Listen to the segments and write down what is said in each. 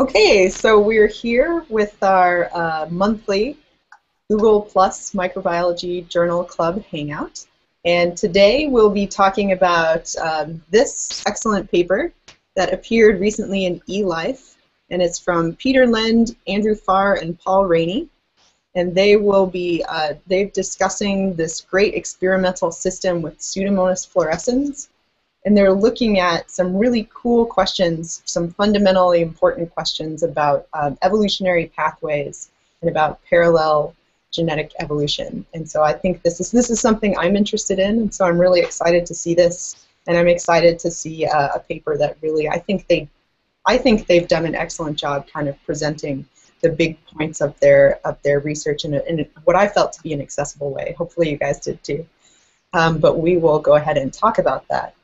Okay, so we're here with our uh, monthly Google Plus Microbiology Journal Club Hangout. And today we'll be talking about um, this excellent paper that appeared recently in eLife. And it's from Peter Lind, Andrew Farr, and Paul Rainey. And they will be uh, they're discussing this great experimental system with Pseudomonas fluorescens and they're looking at some really cool questions, some fundamentally important questions about um, evolutionary pathways and about parallel genetic evolution. And so I think this is this is something I'm interested in, and so I'm really excited to see this, and I'm excited to see uh, a paper that really I think they, I think they've done an excellent job kind of presenting the big points of their of their research in, a, in what I felt to be an accessible way. Hopefully you guys did too. Um, but we will go ahead and talk about that.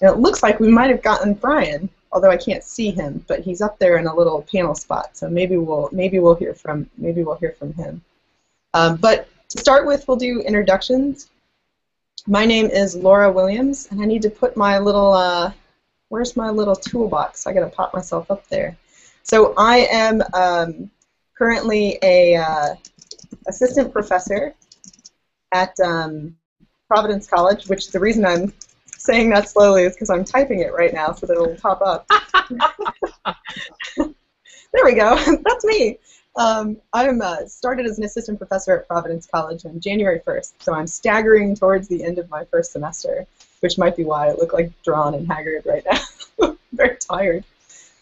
And it looks like we might have gotten Brian, although I can't see him, but he's up there in a little panel spot. So maybe we'll maybe we'll hear from maybe we'll hear from him. Um, but to start with, we'll do introductions. My name is Laura Williams, and I need to put my little uh, where's my little toolbox? I gotta pop myself up there. So I am um, currently a uh, assistant professor at um, Providence College, which the reason I'm saying that slowly is because I'm typing it right now so that it'll pop up. there we go. That's me. Um, I'm uh, started as an assistant professor at Providence College on January 1st, so I'm staggering towards the end of my first semester, which might be why I look like drawn and haggard right now. Very tired.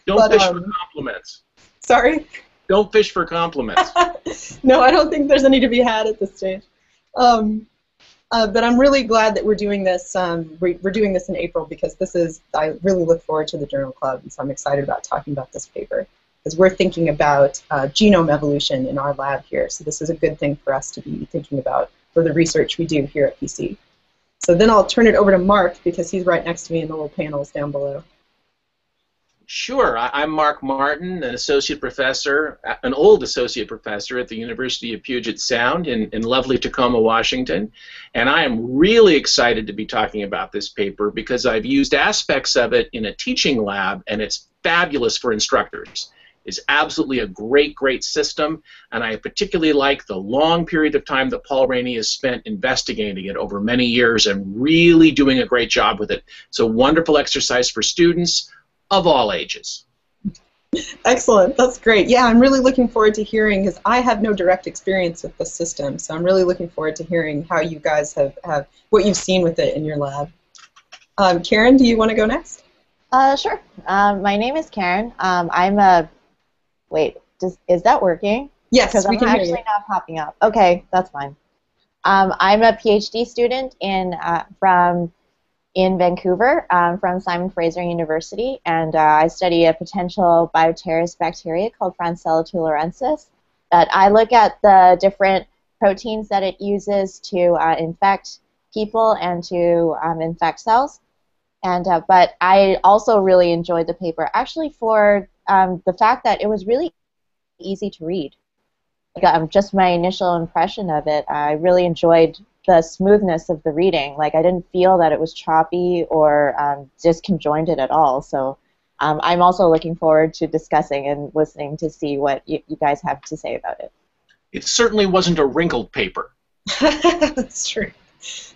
Don't but, fish um, for compliments. Sorry? Don't fish for compliments. no, I don't think there's any to be had at this stage. Um, uh, but I'm really glad that we're doing this. Um, we, are doing this in April because this is. I really look forward to the Journal Club, and so I'm excited about talking about this paper because we're thinking about uh, genome evolution in our lab here. So this is a good thing for us to be thinking about for the research we do here at PC. So then I'll turn it over to Mark because he's right next to me in the little panels down below. Sure. I, am Mark Martin, an associate professor, an old associate professor at the University of Puget Sound in, in lovely Tacoma, Washington. And I am really excited to be talking about this paper because I've used aspects of it in a teaching lab, and it's fabulous for instructors. It's absolutely a great, great system, and I particularly like the long period of time that Paul Rainey has spent investigating it over many years and really doing a great job with it. It's a wonderful exercise for students of all ages. Excellent. That's great. Yeah, I'm really looking forward to hearing because I have no direct experience with the system, so I'm really looking forward to hearing how you guys have, have what you've seen with it in your lab. Um, Karen, do you want to go next? Uh, sure. Um, my name is Karen. Um, I'm a wait. Does, is that working? Yes, because we I'm can actually hear you. not popping up. Okay, that's fine. Um, I'm a PhD student in uh, from in Vancouver um, from Simon Fraser University, and uh, I study a potential bioterrorist bacteria called Francisella tularensis. That I look at the different proteins that it uses to uh, infect people and to um, infect cells. And uh, but I also really enjoyed the paper, actually for um, the fact that it was really easy to read. Like, um, just my initial impression of it, I really enjoyed the smoothness of the reading. Like I didn't feel that it was choppy or um, disconjointed at all. So um, I'm also looking forward to discussing and listening to see what you, you guys have to say about it. It certainly wasn't a wrinkled paper. That's true.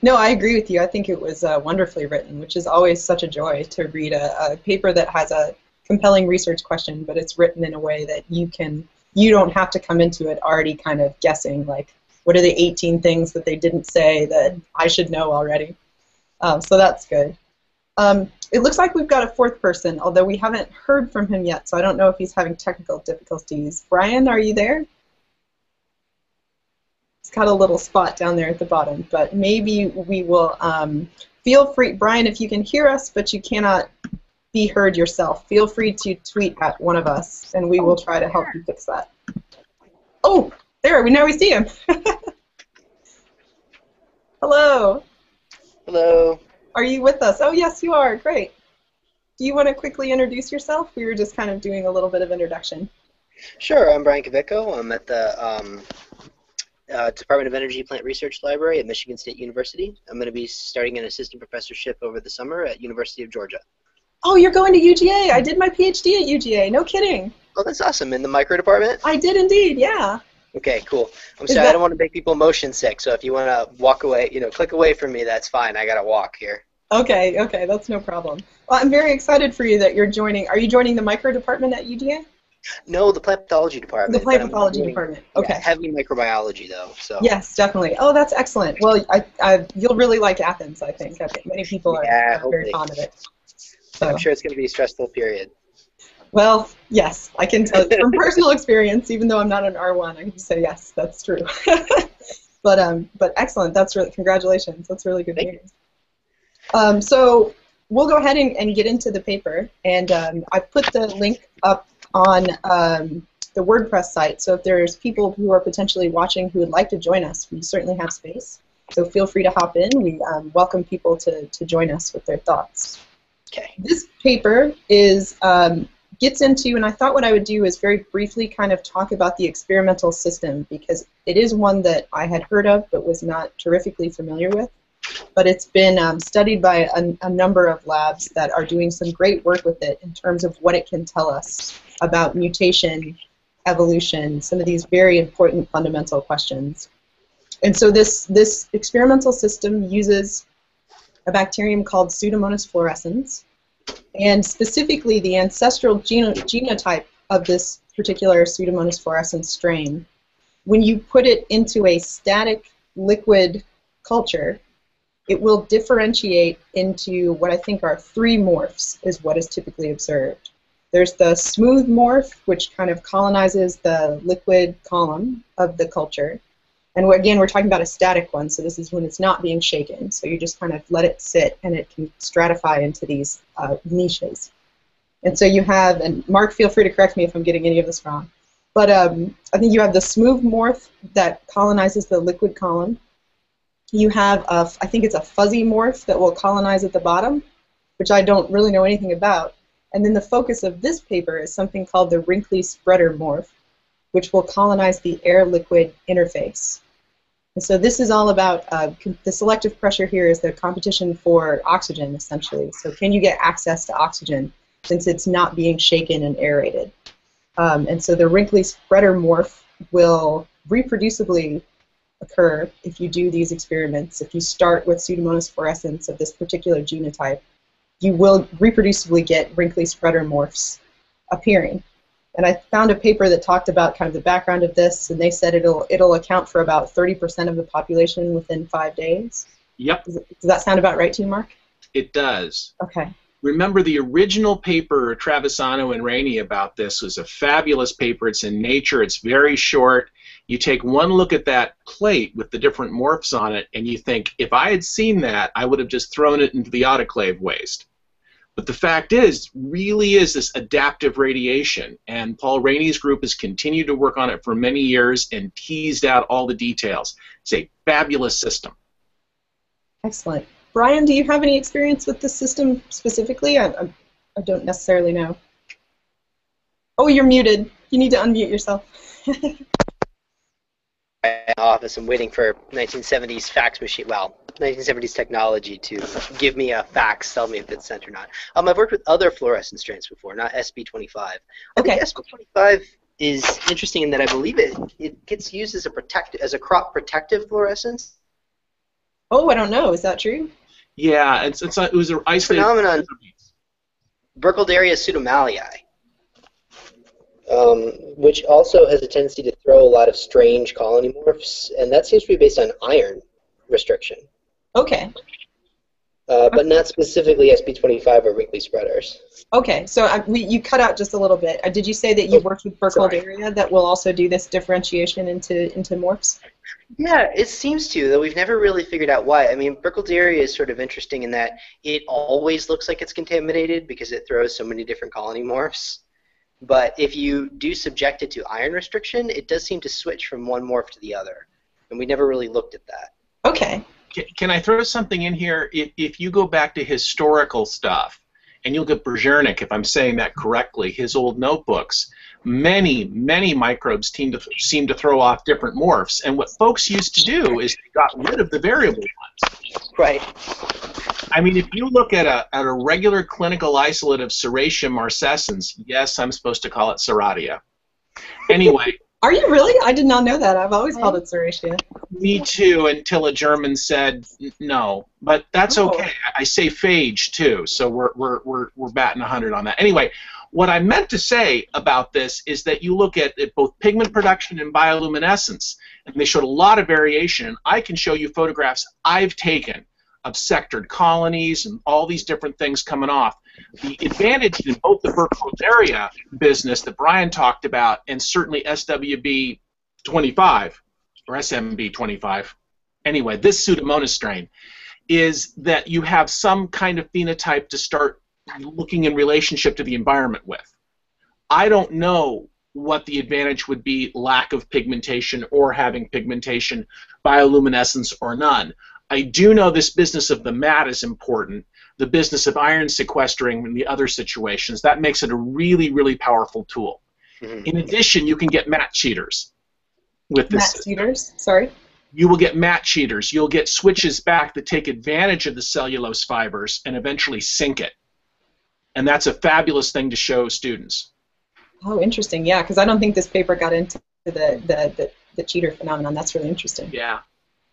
No, I agree with you. I think it was uh, wonderfully written, which is always such a joy to read a, a paper that has a compelling research question, but it's written in a way that you can you don't have to come into it already kind of guessing like what are the 18 things that they didn't say that I should know already? Um, so that's good. Um, it looks like we've got a fourth person, although we haven't heard from him yet, so I don't know if he's having technical difficulties. Brian, are you there? He's got a little spot down there at the bottom, but maybe we will um, feel free, Brian, if you can hear us, but you cannot be heard yourself, feel free to tweet at one of us, and we will try to help you fix that. Oh, there, we now we see him. Hello. Hello. Are you with us? Oh, yes, you are. Great. Do you want to quickly introduce yourself? We were just kind of doing a little bit of introduction. Sure. I'm Brian Kvitko. I'm at the um, uh, Department of Energy Plant Research Laboratory at Michigan State University. I'm going to be starting an assistant professorship over the summer at University of Georgia. Oh, you're going to UGA. I did my PhD at UGA. No kidding. Oh, that's awesome. In the micro department? I did indeed, yeah. Okay, cool. I'm sorry, I don't want to make people motion sick. So if you want to walk away, you know, click away from me, that's fine. I gotta walk here. Okay, okay, that's no problem. Well, I'm very excited for you that you're joining. Are you joining the micro department at UGA? No, the plant pathology department. The plant pathology doing- department. yeah, Okay. heavy microbiology though. So. Yes, definitely. Oh, that's excellent. Well, I, I, you'll really like Athens, I think. I think many people are, Yeah, are very fond of it. So, I'm sure it's gonna be a stressful period. Well, yes, I can tell from personal experience, even though I'm not an R1, I can say yes, that's true. but um, but excellent. That's really congratulations. That's really good Thank news. Um, so we'll go ahead and, and get into the paper, and um, I put the link up on um, the WordPress site. So if there's people who are potentially watching who would like to join us, we certainly have space. So feel free to hop in. We um, welcome people to, to join us with their thoughts Okay. this paper is um, gets into, and I thought what I would do is very briefly kind of talk about the experimental system because it is one that I had heard of but was not terrifically familiar with. But it's been um, studied by a, a number of labs that are doing some great work with it in terms of what it can tell us about mutation, evolution, some of these very important fundamental questions. And so this this experimental system uses a bacterium called Pseudomonas fluorescens, and specifically the ancestral geno- genotype of this particular Pseudomonas fluorescens strain. When you put it into a static liquid culture, it will differentiate into what I think are three morphs, is what is typically observed. There's the smooth morph, which kind of colonizes the liquid column of the culture. And again, we're talking about a static one, so this is when it's not being shaken. So you just kind of let it sit, and it can stratify into these uh, niches. And so you have, and Mark, feel free to correct me if I'm getting any of this wrong, but um, I think you have the smooth morph that colonizes the liquid column. You have, a, I think it's a fuzzy morph that will colonize at the bottom, which I don't really know anything about. And then the focus of this paper is something called the wrinkly spreader morph, which will colonize the air-liquid interface. And so this is all about uh, the selective pressure here is the competition for oxygen, essentially. So can you get access to oxygen since it's not being shaken and aerated? Um, and so the wrinkly spreader morph will reproducibly occur if you do these experiments. If you start with Pseudomonas fluorescens of this particular genotype, you will reproducibly get wrinkly spreader morphs appearing. And I found a paper that talked about kind of the background of this, and they said it'll it'll account for about 30% of the population within five days. Yep, Does, it, does that sound about right to you, Mark? it does. Okay. Remember the original paper, Travisano and Rainey, about this was a fabulous paper. It's in Nature. It's very short. You take one look at that plate with the different morphs on it, and you think, if I had seen that, I would have just thrown it into the autoclave waste. But the fact is, really is this adaptive radiation, and Paul Rainey's group has continued to work on it for many years and teased out all the details. It's a fabulous system. Excellent. Brian, do you have any experience with this system specifically? I, I, I don't necessarily know. Oh, you're muted. You need to unmute yourself. my office and waiting for 1970s fax machine, well, 1970s technology to give me a fax, tell me if it's sent or not. Um, I've worked with other fluorescent strains before, not SBW25. Okay. SBW25 is interesting in that I believe it it gets used as a protect as a crop protective fluorescence Oh, I don't know. Is that true? Yeah, it's, it's a, it was an isolated phenomenon. Burkholderia pseudomallei, um, which also has a tendency to throw a lot of strange colony morphs, and that seems to be based on iron restriction. Okay. uh, but not specifically SBW25 or wrinkly spreaders. Okay. So I, we, you cut out just a little bit. Uh, did you say that you worked with Burkholderia that will also do this differentiation into into morphs? Yeah, it seems to, though we've never really figured out why. I mean, Burkholderia is sort of interesting in that it always looks like it's contaminated because it throws so many different colony morphs. But if you do subject it to iron restriction, it does seem to switch from one morph to the other. And we never really looked at that. Okay. Can, I throw something in here? If, if you go back to historical stuff, and you'll get Bergernik, if I'm saying that correctly, his old notebooks, many, many microbes seem to, seem to throw off different morphs. And what folks used to do is they got rid of the variable ones. Right. I mean, if you look at a, at a regular clinical isolate of Serratia marcescens, yes, I'm supposed to call it Serratia. Anyway, Are you really? I did not know that. I've always called it Serratia. me too, until a German said no. But that's Oh. okay. I I say phage too, so we're, we're, we're, we're batting 100 on that. Anyway, what I meant to say about this is that you look at, at both pigment production and bioluminescence, and they showed a lot of variation. And I can show you photographs I've taken of sectored colonies and all these different things coming off. The advantage in both the Burkholderia business that Brian talked about and certainly SWB 25 or SMB 25, anyway, this Pseudomonas strain, is that you have some kind of phenotype to start looking in relationship to the environment with. I don't know what the advantage would be lack of pigmentation or having pigmentation, bioluminescence or none. I do know this business of the mat is important, the business of iron sequestering and the other situations. That makes it a really, really powerful tool. Mhm. In addition, you can get mat cheaters with this Mat cheaters, Sorry. You will get mat cheaters. You'll get switches back that take advantage of the cellulose fibers and eventually sink it. And that's a fabulous thing to show students. Oh, interesting. Yeah, because I don't think this paper got into the, the, the, the cheater phenomenon. That's really interesting. Yeah.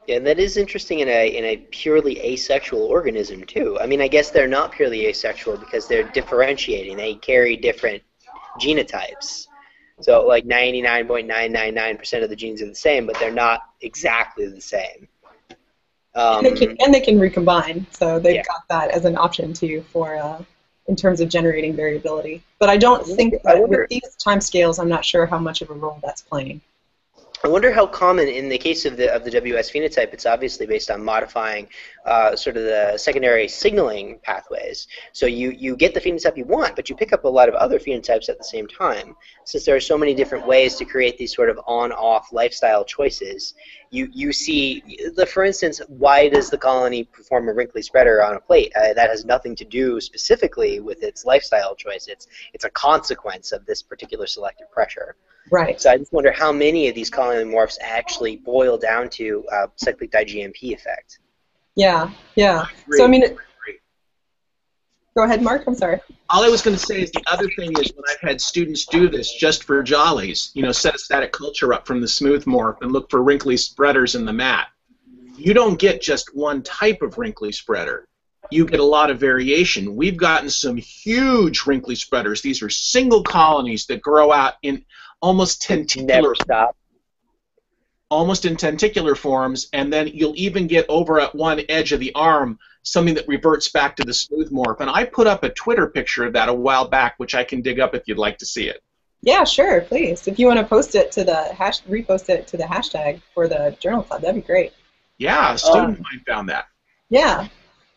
Yeah, and that is interesting in a in a purely asexual organism too. I mean, I guess they're not purely asexual because they're differentiating. They carry different genotypes. So like 99.999% of the genes are the same, but they're not exactly the same. Um, and, they can, and they can recombine, so they've Yeah. got that as an option too for uh, in terms of generating variability. But I don't think I wonder- with these timescales, I'm not sure how much of a role that's playing. I wonder how common in the case of the of the WS phenotype, it's obviously based on modifying uh, sort of the secondary signaling pathways. So you you get the phenotype you want, but you pick up a lot of other phenotypes at the same time. Since there are so many different ways to create these sort of on-off lifestyle choices, you you see the for instance, why does the colony perform a wrinkly spreader on a plate? Uh, that has nothing to do specifically with its lifestyle choice. It's it's a consequence of this particular selective pressure. Right. So I just wonder how many of these colony morphs actually boil down to uh, cyclic diGMP effect. Yeah. Yeah. So I mean, it, go ahead, Mark. I'm sorry. All I was going to say is the other thing is when I've had students do this just for jollies, you know, set a static culture up from the smooth morph and look for wrinkly spreaders in the mat. You don't get just one type of wrinkly spreader. You get a lot of variation. We've gotten some huge wrinkly spreaders. These are single colonies that grow out in almost tentacular Never stop. Almost in tentacular forms, and then you'll even get over at one edge of the arm something that reverts back to the smooth morph. And I put up a Twitter picture of that a while back, which I can dig up if you'd like to see it. Yeah, sure. Please, if you want to post it to the hash, repost it to the hashtag for the journal club, that'd be great. Yeah, a student of mine found that. Yeah.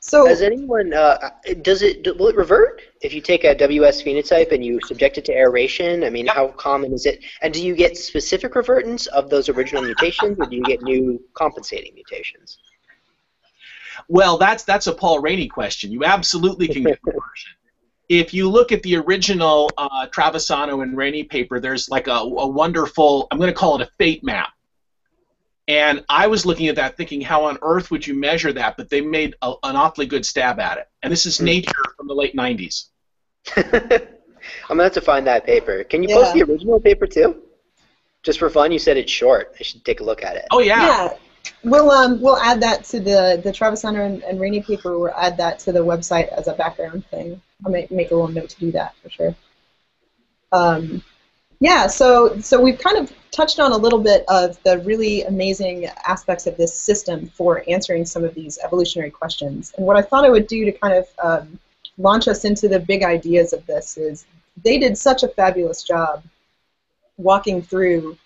So Has anyone, uh, does it, will it revert if you take a WS phenotype and you subject it to aeration? I mean, Yep. how common is it? And do you get specific revertants of those original mutations, or do you get new compensating mutations? Well, that's that's a Paul Rainey question. You absolutely can get reversion. If you look at the original uh, Travisano and Rainey paper, there's like a, a wonderful, I'm going to call it a fate map. And I was looking at that thinking, how on earth would you measure that? But they made a, an awfully good stab at it. And this is Hmm. Nature from the late 90s. I'm gonna have to find that paper. Can you post the original paper too? Just for fun, you said it's short. I should take a look at it. Oh, yeah. yeah, we'll um we'll add that to the the Travisano and, and Rainey paper. We'll add that to the website as a background thing. I'll make make a little note to do that for sure. Um, yeah, so so we've kind of touched on a little bit of the really amazing aspects of this system for answering some of these evolutionary questions. And what I thought I would do to kind of um, launch us into the big ideas of this is they did such a fabulous job walking through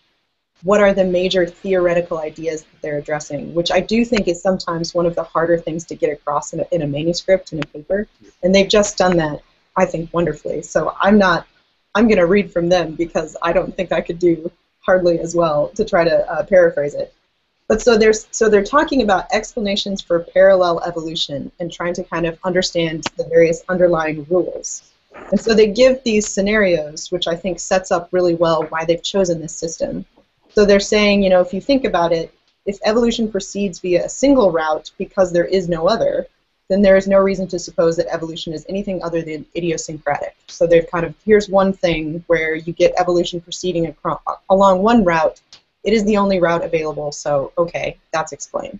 what are the major theoretical ideas that they're addressing, which I do think is sometimes one of the harder things to get across in a, in a manuscript, in a paper. And they've just done that, I think, wonderfully. So I'm not, I'm going to read from them because I don't think I could do hardly as well to try to uh, paraphrase it. But so there's so they're talking about explanations for parallel evolution and trying to kind of understand the various underlying rules. And so they give these scenarios, which I think sets up really well why they've chosen this system. So they're saying, you know, if you think about it, if evolution proceeds via a single route because there is no other, then there is no reason to suppose that evolution is anything other than idiosyncratic. So they've kind of, here's one thing where you get evolution proceeding along one route. It is the only route available, so okay, that's explained.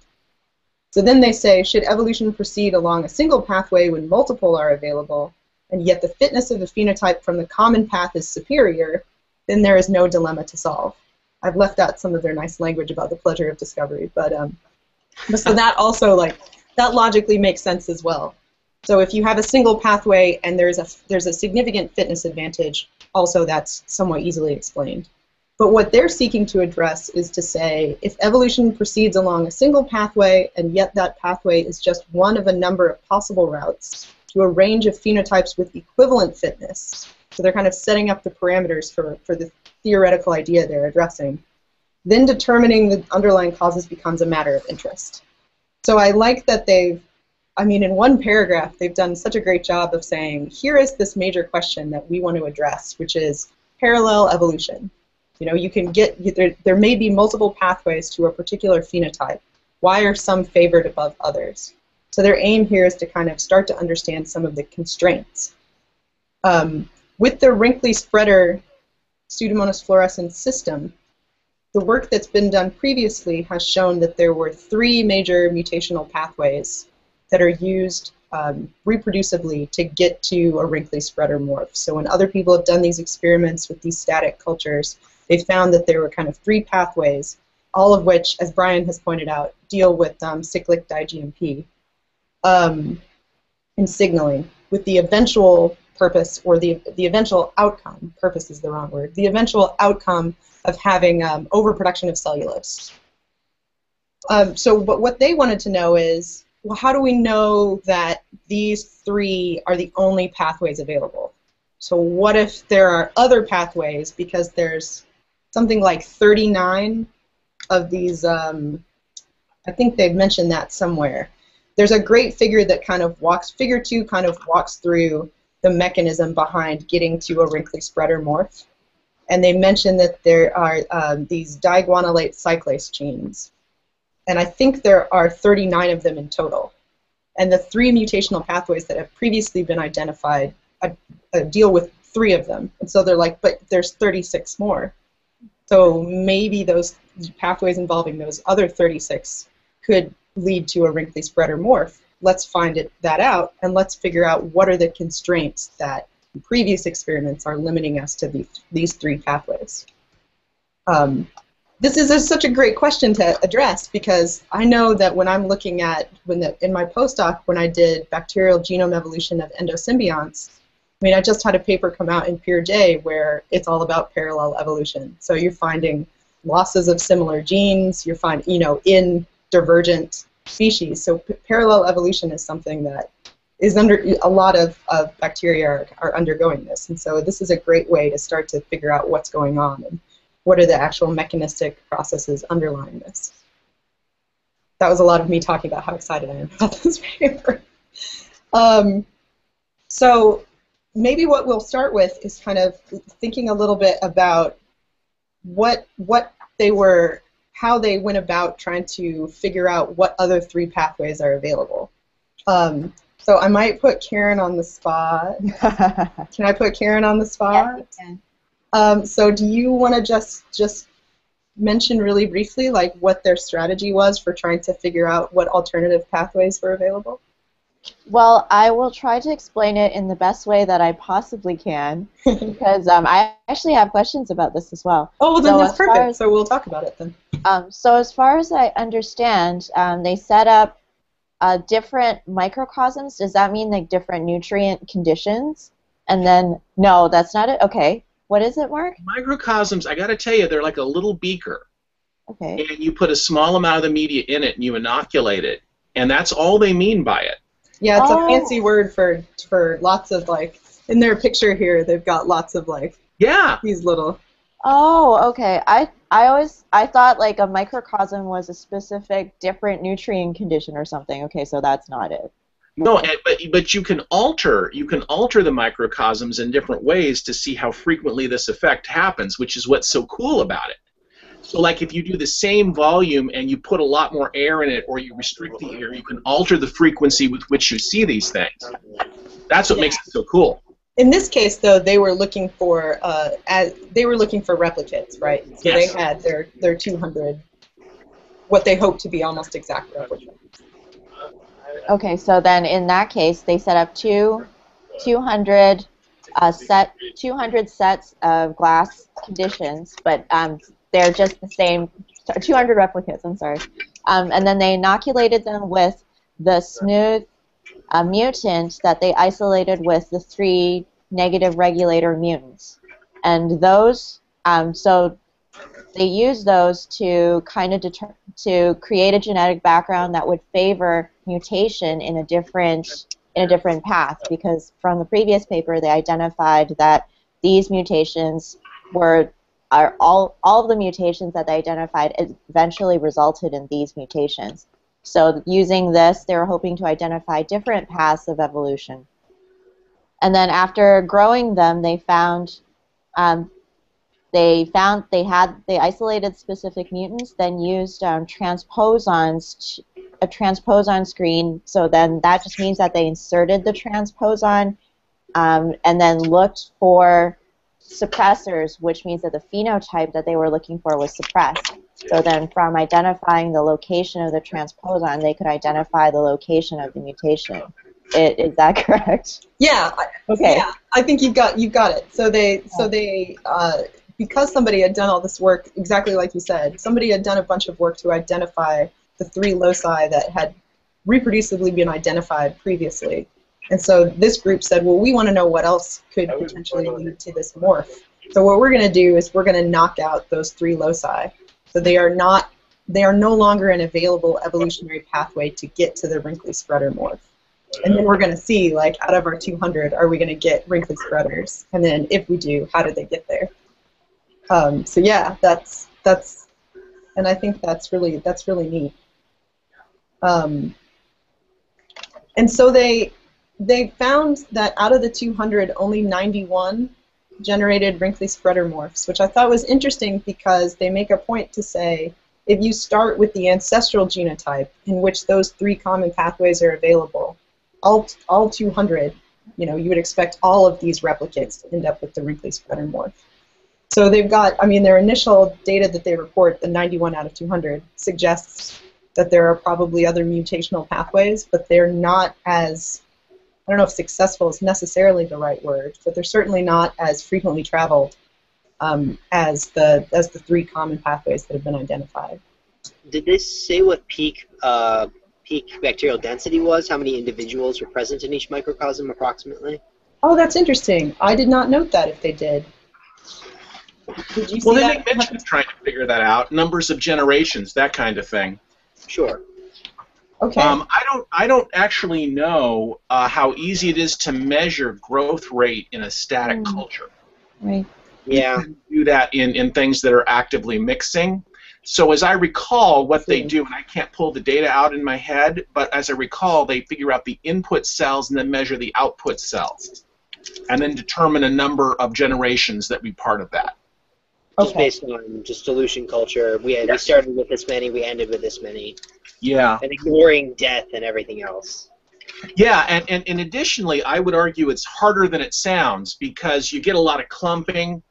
So then they say, should evolution proceed along a single pathway when multiple are available, and yet the fitness of the phenotype from the common path is superior, then there is no dilemma to solve. I've left out some of their nice language about the pleasure of discovery, but um, so that also like that logically makes sense as well. So if you have a single pathway and there's a there's a significant fitness advantage, also that's somewhat easily explained. But what they're seeking to address is to say if evolution proceeds along a single pathway and yet that pathway is just one of a number of possible routes to a range of phenotypes with equivalent fitness, so they're kind of setting up the parameters for, for the theoretical idea they're addressing, then determining the underlying causes becomes a matter of interest. So I like that they've, I mean, in one paragraph, they've done such a great job of saying, here is this major question that we want to address, which is parallel evolution. You know, you can get, there, there may be multiple pathways to a particular phenotype. Why are some favored above others? So their aim here is to kind of start to understand some of the constraints. Um, with the wrinkly spreader Pseudomonas fluorescens system, the work that's been done previously has shown that there were three major mutational pathways that are used um, reproducibly to get to a wrinkly spreader morph. So when other people have done these experiments with these static cultures, they found that there were kind of three pathways, all of which, as Brian has pointed out, deal with um, cyclic diGMP um, and signaling, with the eventual purpose or the, the eventual outcome, purpose is the wrong word, the eventual outcome of having um, overproduction of cellulose. Um, so but what they wanted to know is, well, how do we know that these three are the only pathways available? So what if there are other pathways because there's something like 39 of these, um, I think they've mentioned that somewhere. There's a great figure that kind of walks, figure two kind of walks through the mechanism behind getting to a wrinkly spreader morph and they mentioned that there are um, these diguanylate cyclase genes. And I think there are 39 of them in total. And the three mutational pathways that have previously been identified uh, uh, deal with three of them. And so they're like, but there's 36 more. So maybe those pathways involving those other 36 could lead to a wrinkly spreader morph. Let's find it, that out, and let's figure out what are the constraints that previous experiments are limiting us to these, these three pathways. Um, this is a, such a great question to address because I know that when I'm looking at when the, in my postdoc when I did bacterial genome evolution of endosymbionts, I mean I just had a paper come out in PeerJ where it's all about parallel evolution. So you're finding losses of similar genes, you're finding you know in divergent species. So parallel evolution is something that is under a lot of, of bacteria are, are undergoing this, and so this is a great way to start to figure out what's going on and what are the actual mechanistic processes underlying this. That was a lot of me talking about how excited I am about this paper. Um, so maybe what we'll start with is kind of thinking a little bit about what what they were, how they went about trying to figure out what other three pathways are available. Um, so I might put Karen on the spot. can I put Karen on the spot? Yes, you can. Um, so do you want to just just mention really briefly like what their strategy was for trying to figure out what alternative pathways were available? Well, I will try to explain it in the best way that I possibly can because um, I actually have questions about this as well. Oh, well, then So that's perfect. as- So we'll talk about it then. Um, so as far as I understand, um, they set up uh, different microcosms. Does that mean like different nutrient conditions? And then no, that's not it. Okay, what is it, Mark? Microcosms, I got to tell you, they're like a little beaker, Okay. and you put a small amount of the media in it, and you inoculate it, and that's all they mean by it. Yeah, it's Oh. a fancy word for for lots of like in their picture here. They've got lots of like Yeah, these little. Oh, okay. I I always I thought like a microcosm was a specific different nutrient condition or something. Okay, so that's not it. no, eh, but but you can alter you can alter the microcosms in different ways to see how frequently this effect happens, which is what's so cool about it. So, like if you do the same volume and you put a lot more air in it, or you restrict the air, you can alter the frequency with which you see these things. That's what makes it so cool. In this case, though, they were looking for uh, as they were looking for replicates, right? So Yes. they had their their 200, what they hoped to be almost exact replicates. Okay, so then in that case, they set up two, 200 uh, set, 200 sets of glass conditions, but um, they're just the same, 200 replicates. I'm sorry, um, and then they inoculated them with the smooth uh, mutant that they isolated with the three negative regulator mutants, and those, um, so they use those to kind of deter- to create a genetic background that would favor mutation in a different in a different path because from the previous paper they identified that these mutations were are all all of the mutations that they identified eventually resulted in these mutations. So using this, they were hoping to identify different paths of evolution. And then after growing them, they found um, they found they had they isolated specific mutants, then used um, transposons, a transposon screen. So then that just means that they inserted the transposon, um, and then looked for suppressors, which means that the phenotype that they were looking for was suppressed. So then, from identifying the location of the transposon, they could identify the location of the mutation. I- Is that correct? Yeah, I- Okay. yeah. I think you've got you've got it. So they so they uh, because somebody had done all this work exactly like you said. Somebody had done a bunch of work to identify the three loci that had reproducibly been identified previously. And so this group said, well, we want to know what else could potentially lead to this morph. So what we're going to do is we're going to knock out those three loci. So they are not they are no longer an available evolutionary pathway to get to the wrinkly spreader morph. And then we're going to see, like, out of our 200, are we going to get wrinkly spreaders? And then if we do, how did they get there? Um, so yeah, that's that's, and I think that's really that's really neat. Um, and so they they found that out of the 200, only 91 generated wrinkly spreader morphs, which I thought was interesting because they make a point to say if you start with the ancestral genotype in which those three common pathways are available, all, all 200, you know, you would expect all of these replicates to end up with the wrinkly spreader morph. So they've got, I mean, their initial data that they report, the 91 out of 200, suggests that there are probably other mutational pathways, but they're not as, I don't know if successful is necessarily the right word, but they're certainly not as frequently traveled um, as the as the three common pathways that have been identified. Did they say what peak uh, peak bacterial density was? How many individuals were present in each microcosm approximately? Oh, that's interesting. I did not note that if they did. Did you see Well, they that? make mention of trying to figure that out, numbers of generations, that kind of thing. Sure. Okay. Um, I don't. I don't actually know uh, how easy it is to measure growth rate in a static Hmm. culture. Right. Yeah. do that in, in things that are actively mixing. So as I recall what they do, and I can't pull the data out in my head, but as I recall, they figure out the input cells and then measure the output cells, and then determine a number of generations that be part of that. Just okay. based on just dilution culture. We, we Yes. started with this many, we ended with this many. Yeah. And ignoring death and everything else. Yeah, and, and, and additionally, I would argue it's harder than it sounds because you get a lot of clumping,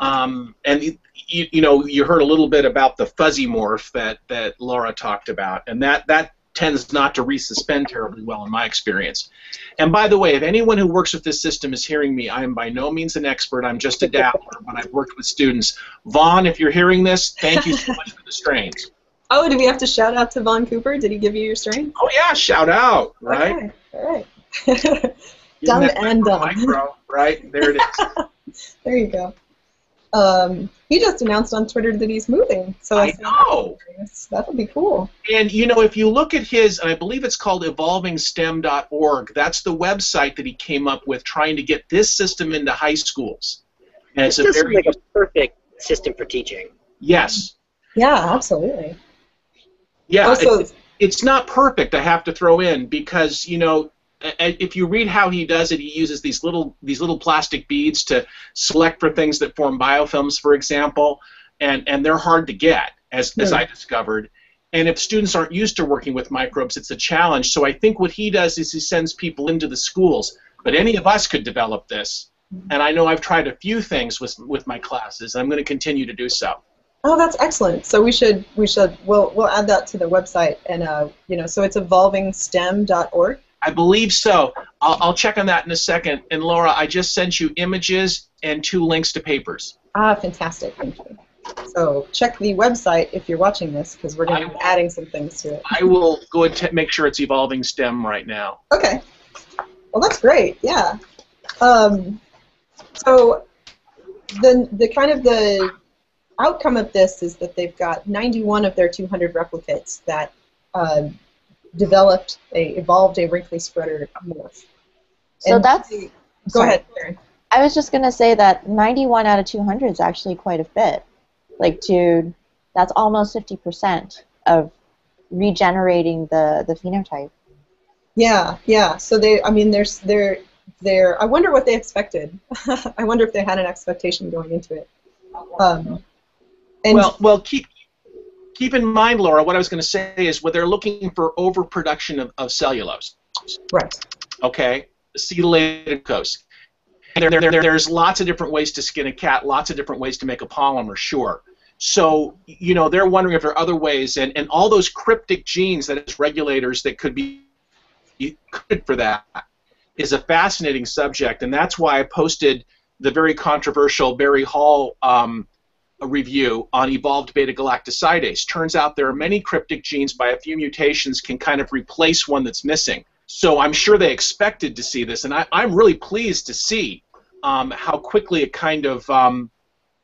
um, and you, you, you know you heard a little bit about the fuzzy morph that, that Laura talked about, and that that tends not to resuspend terribly well in my experience. And by the way, if anyone who works with this system is hearing me, I am by no means an expert. I'm just a dabbler, but I've worked with students. Vaughn, if you're hearing this, thank you so much for the strains. Oh, do we have to shout out to Vaughn Cooper? Did he give you your strain? Oh yeah, shout out, right? Okay. All right. That and done. Micro, right there it is. there you go. Um, he just announced on Twitter that he's moving, so I said, know. That would be cool. And you know, if you look at his, and I believe it's called evolvingstem.org, that's the website that he came up with trying to get this system into high schools. And it's This a very like a perfect system for teaching. yes, Yeah, absolutely. yeah. also, it's, it's not perfect. I have to throw in because you know, a- a- if you read how he does it, he uses these little these little plastic beads to select for things that form biofilms, for example. and and they're hard to get, as as I discovered. And if students aren't used to working with microbes, it's a challenge. So I think what he does is he sends people into the schools. But any of us could develop this. And I know I've tried a few things with with my classes. And I'm going to continue to do so. Oh, that's excellent. So we should we should we'll we'll add that to the website and uh you know so it's evolvingstem.org. I believe so. I'll, I'll check on that in a second. And Laura, I just sent you images and two links to papers. Ah, fantastic. Thank you. So check the website if you're watching this because we're going to be adding some things to it. I will go and t- make sure it's evolving STEM right now. Okay. Well, that's great. Yeah. Um, so the the kind of the outcome of this is that they've got 91 of their 200 replicates that uh, developed a evolved a wrinkly spreader morph. So And that's. Go sorry. ahead, Karen. I was just going to say that 91 out of 200 is actually quite a bit. Like to, that's almost 50% of regenerating the, the phenotype. Yeah, yeah. So they, I mean, there's, they're, they're. I wonder what they expected. I wonder if they had an expectation going into it. Um, and well, well, keep keep in mind, Laura. What I was going to say is, what they're looking for overproduction of, of cellulose. right. Okay, acetylated glucose. There, there, there, there's lots of different ways to skin a cat. Lots of different ways to make a polymer. Sure. So you know they're wondering if there are other ways, and, and all those cryptic genes that is regulators that could be good for that is a fascinating subject, and that's why I posted the very controversial Barry Hall um, review on evolved beta galactosidase. Turns out there are many cryptic genes by a few mutations can kind of replace one that's missing. So I'm sure they expected to see this, and I, I'm really pleased to see um, how quickly it kind of um,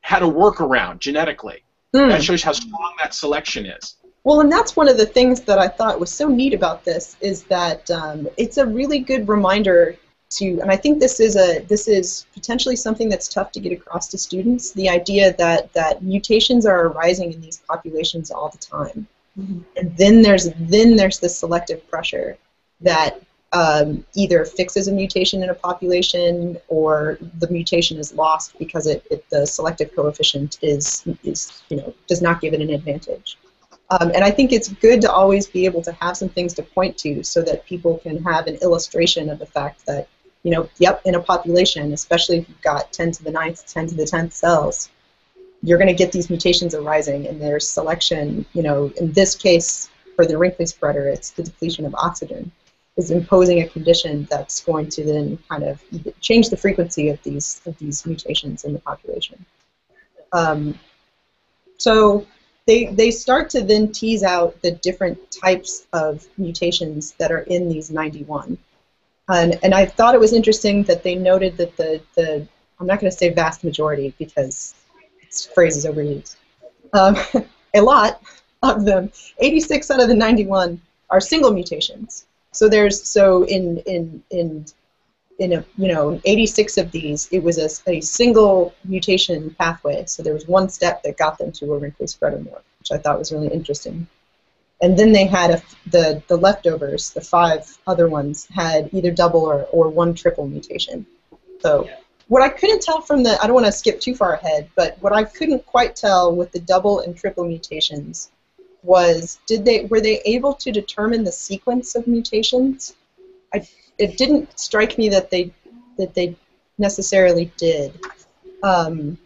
had a workaround genetically. Hmm. That shows how strong that selection is. Well, and that's one of the things that I thought was so neat about this is that um, it's a really good reminder to, and I think this is a this is potentially something that's tough to get across to students. The idea that that mutations are arising in these populations all the time, and then there's then there's the selective pressure that um, either fixes a mutation in a population or the mutation is lost because it, it the selective coefficient is is you know does not give it an advantage. Um, and I think it's good to always be able to have some things to point to so that people can have an illustration of the fact that, you know, yep, in a population, especially if you've got 10 to the 9th, 10 to the 10th cells, you're going to get these mutations arising and there's selection, you know, in this case, for the wrinkly spreader, it's the depletion of oxygen, is imposing a condition that's going to then kind of change the frequency of these, of these mutations in the population. Um, so they, they start to then tease out the different types of mutations that are in these 91. And, and I thought it was interesting that they noted that the, the I'm not going to say vast majority because this phrase is overused, um, a lot of them, 86 out of the 91 are single mutations. So there's so in in in in a you know 86 of these it was a, a single mutation pathway. So there was one step that got them to a wrinkly spreader morph, which I thought was really interesting. And then they had a, the the leftovers, the five other ones had either double or, or one triple mutation. So what I couldn't tell from the I don't want to skip too far ahead, but what I couldn't quite tell with the double and triple mutations was did they were they able to determine the sequence of mutations? I, it didn't strike me that they that they necessarily did. Um,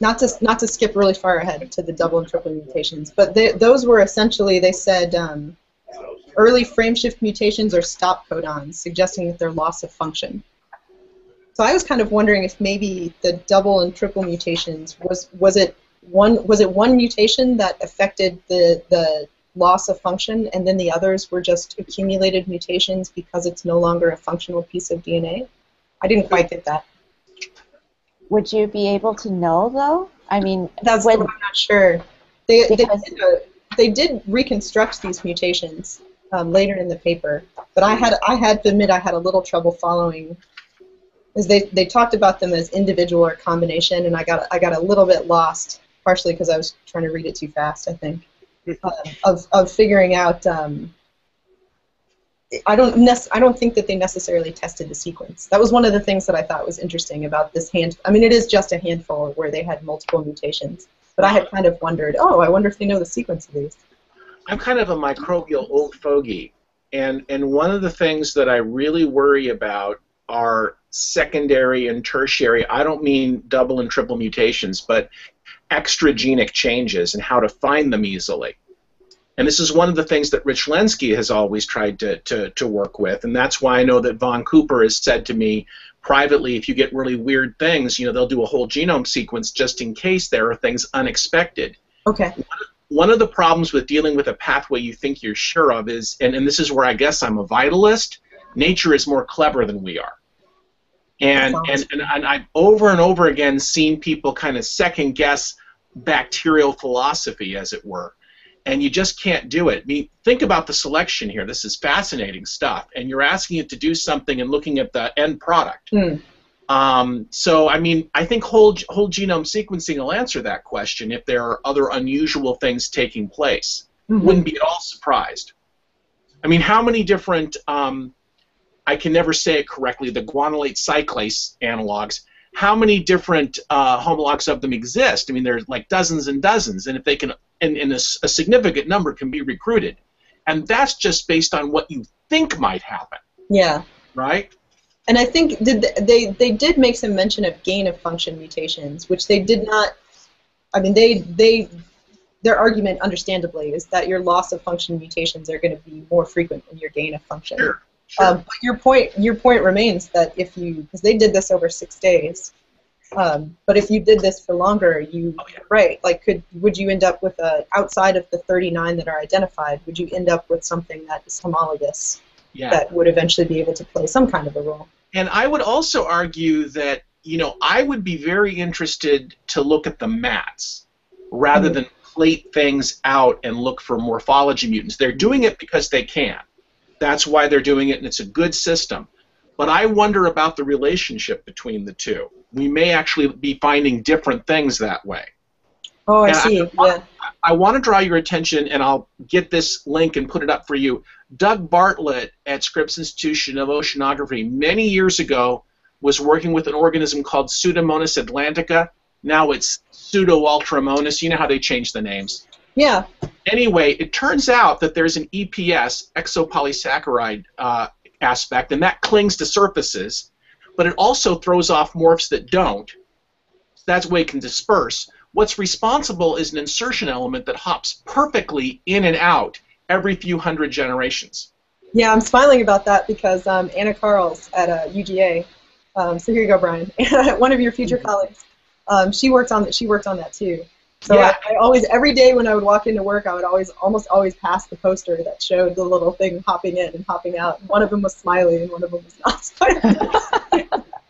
not to not to skip really far ahead to the double and triple mutations, but they, those were essentially they said um, early frameshift mutations are stop codons, suggesting that they're loss of function. So I was kind of wondering if maybe the double and triple mutations was was it one was it one mutation that affected the the loss of function, and then the others were just accumulated mutations because it's no longer a functional piece of DNA? I didn't quite get that. Would you be able to know though? I mean, That's when, what I'm not sure. They, they, did, a, they did reconstruct these mutations um, later in the paper, but I had I had to admit I had a little trouble following, Because they, they talked about them as individual or combination, and I got I got a little bit lost, partially because I was trying to read it too fast, I think, uh, of of figuring out um, I don't nec- I don't think that they necessarily tested the sequence. That was one of the things that I thought was interesting about this hand. I mean, it is just a handful where they had multiple mutations, but I had kind of wondered, oh, I wonder if they know the sequence of these. I'm kind of a microbial old fogey, and and one of the things that I really worry about are secondary and tertiary. I don't mean double and triple mutations, but extragenic changes and how to find them easily. And this is one of the things that Rich Lenski has always tried to, to, to work with, and that's why I know that Vaughn Cooper has said to me privately, if you get really weird things, you know, they'll do a whole genome sequence just in case there are things unexpected. Okay. One of the problems with dealing with a pathway you think you're sure of is, and, and this is where I guess I'm a vitalist, nature is more clever than we are. And, and, and, and I've over and over again seen people kind of second guess bacterial philosophy, as it were and you just can't do it. I mean, think about the selection here. This is fascinating stuff, and you're asking it to do something and looking at the end product. Mm. Um, so, I mean, I think whole whole genome sequencing will answer that question if there are other unusual things taking place. Mm-hmm. Wouldn't be at all surprised. I mean, how many different um, I can never say it correctly. The guanylate cyclase analogs. How many different uh, homologs of them exist? I mean, there's like dozens and dozens, and if they can and, and a, a significant number can be recruited. And that's just based on what you think might happen. Yeah. Right? And I think did they they did make some mention of gain of function mutations, which they did not. I mean, they they their argument, understandably, is that your loss of function mutations are going to be more frequent than your gain of function. Sure. Sure. Um, but your point your point remains that if you because they did this over six days, um, but if you did this for longer, you Oh, yeah. right like could would you end up with a outside of the 39 that are identified? Would you end up with something that is homologous yeah. that would eventually be able to play some kind of a role? And I would also argue that, you know, I would be very interested to look at the mats rather Mhm. than plate things out and look for morphology mutants. They're doing it because they can. That's why they're doing it, and it's a good system. But I wonder about the relationship between the two. We may actually be finding different things that way. Oh, I And I- see. yeah. I want to draw your attention, and I'll get this link and put it up for you. Doug Bartlett at Scripps Institution of Oceanography many years ago was working with an organism called Pseudomonas atlantica. Now it's Pseudoalteromonas. You know how they change the names. Yeah. Anyway, it turns out that there's an EPS, exopolysaccharide uh, aspect, and that clings to surfaces, but it also throws off morphs that don't. That's why it can disperse. What's responsible is an insertion element that hops perfectly in and out every few hundred generations. Yeah, I'm smiling about that because um, Anna Karls at uh, UGA. Um, so here you go, Brian. One of your future Mm-hmm. colleagues. Um, she worked on that. she worked on that too. So Yeah. I, I always every day when I would walk into work, I would always almost always pass the poster that showed the little thing hopping in and hopping out. One of them was smiley and one of them was not smiley.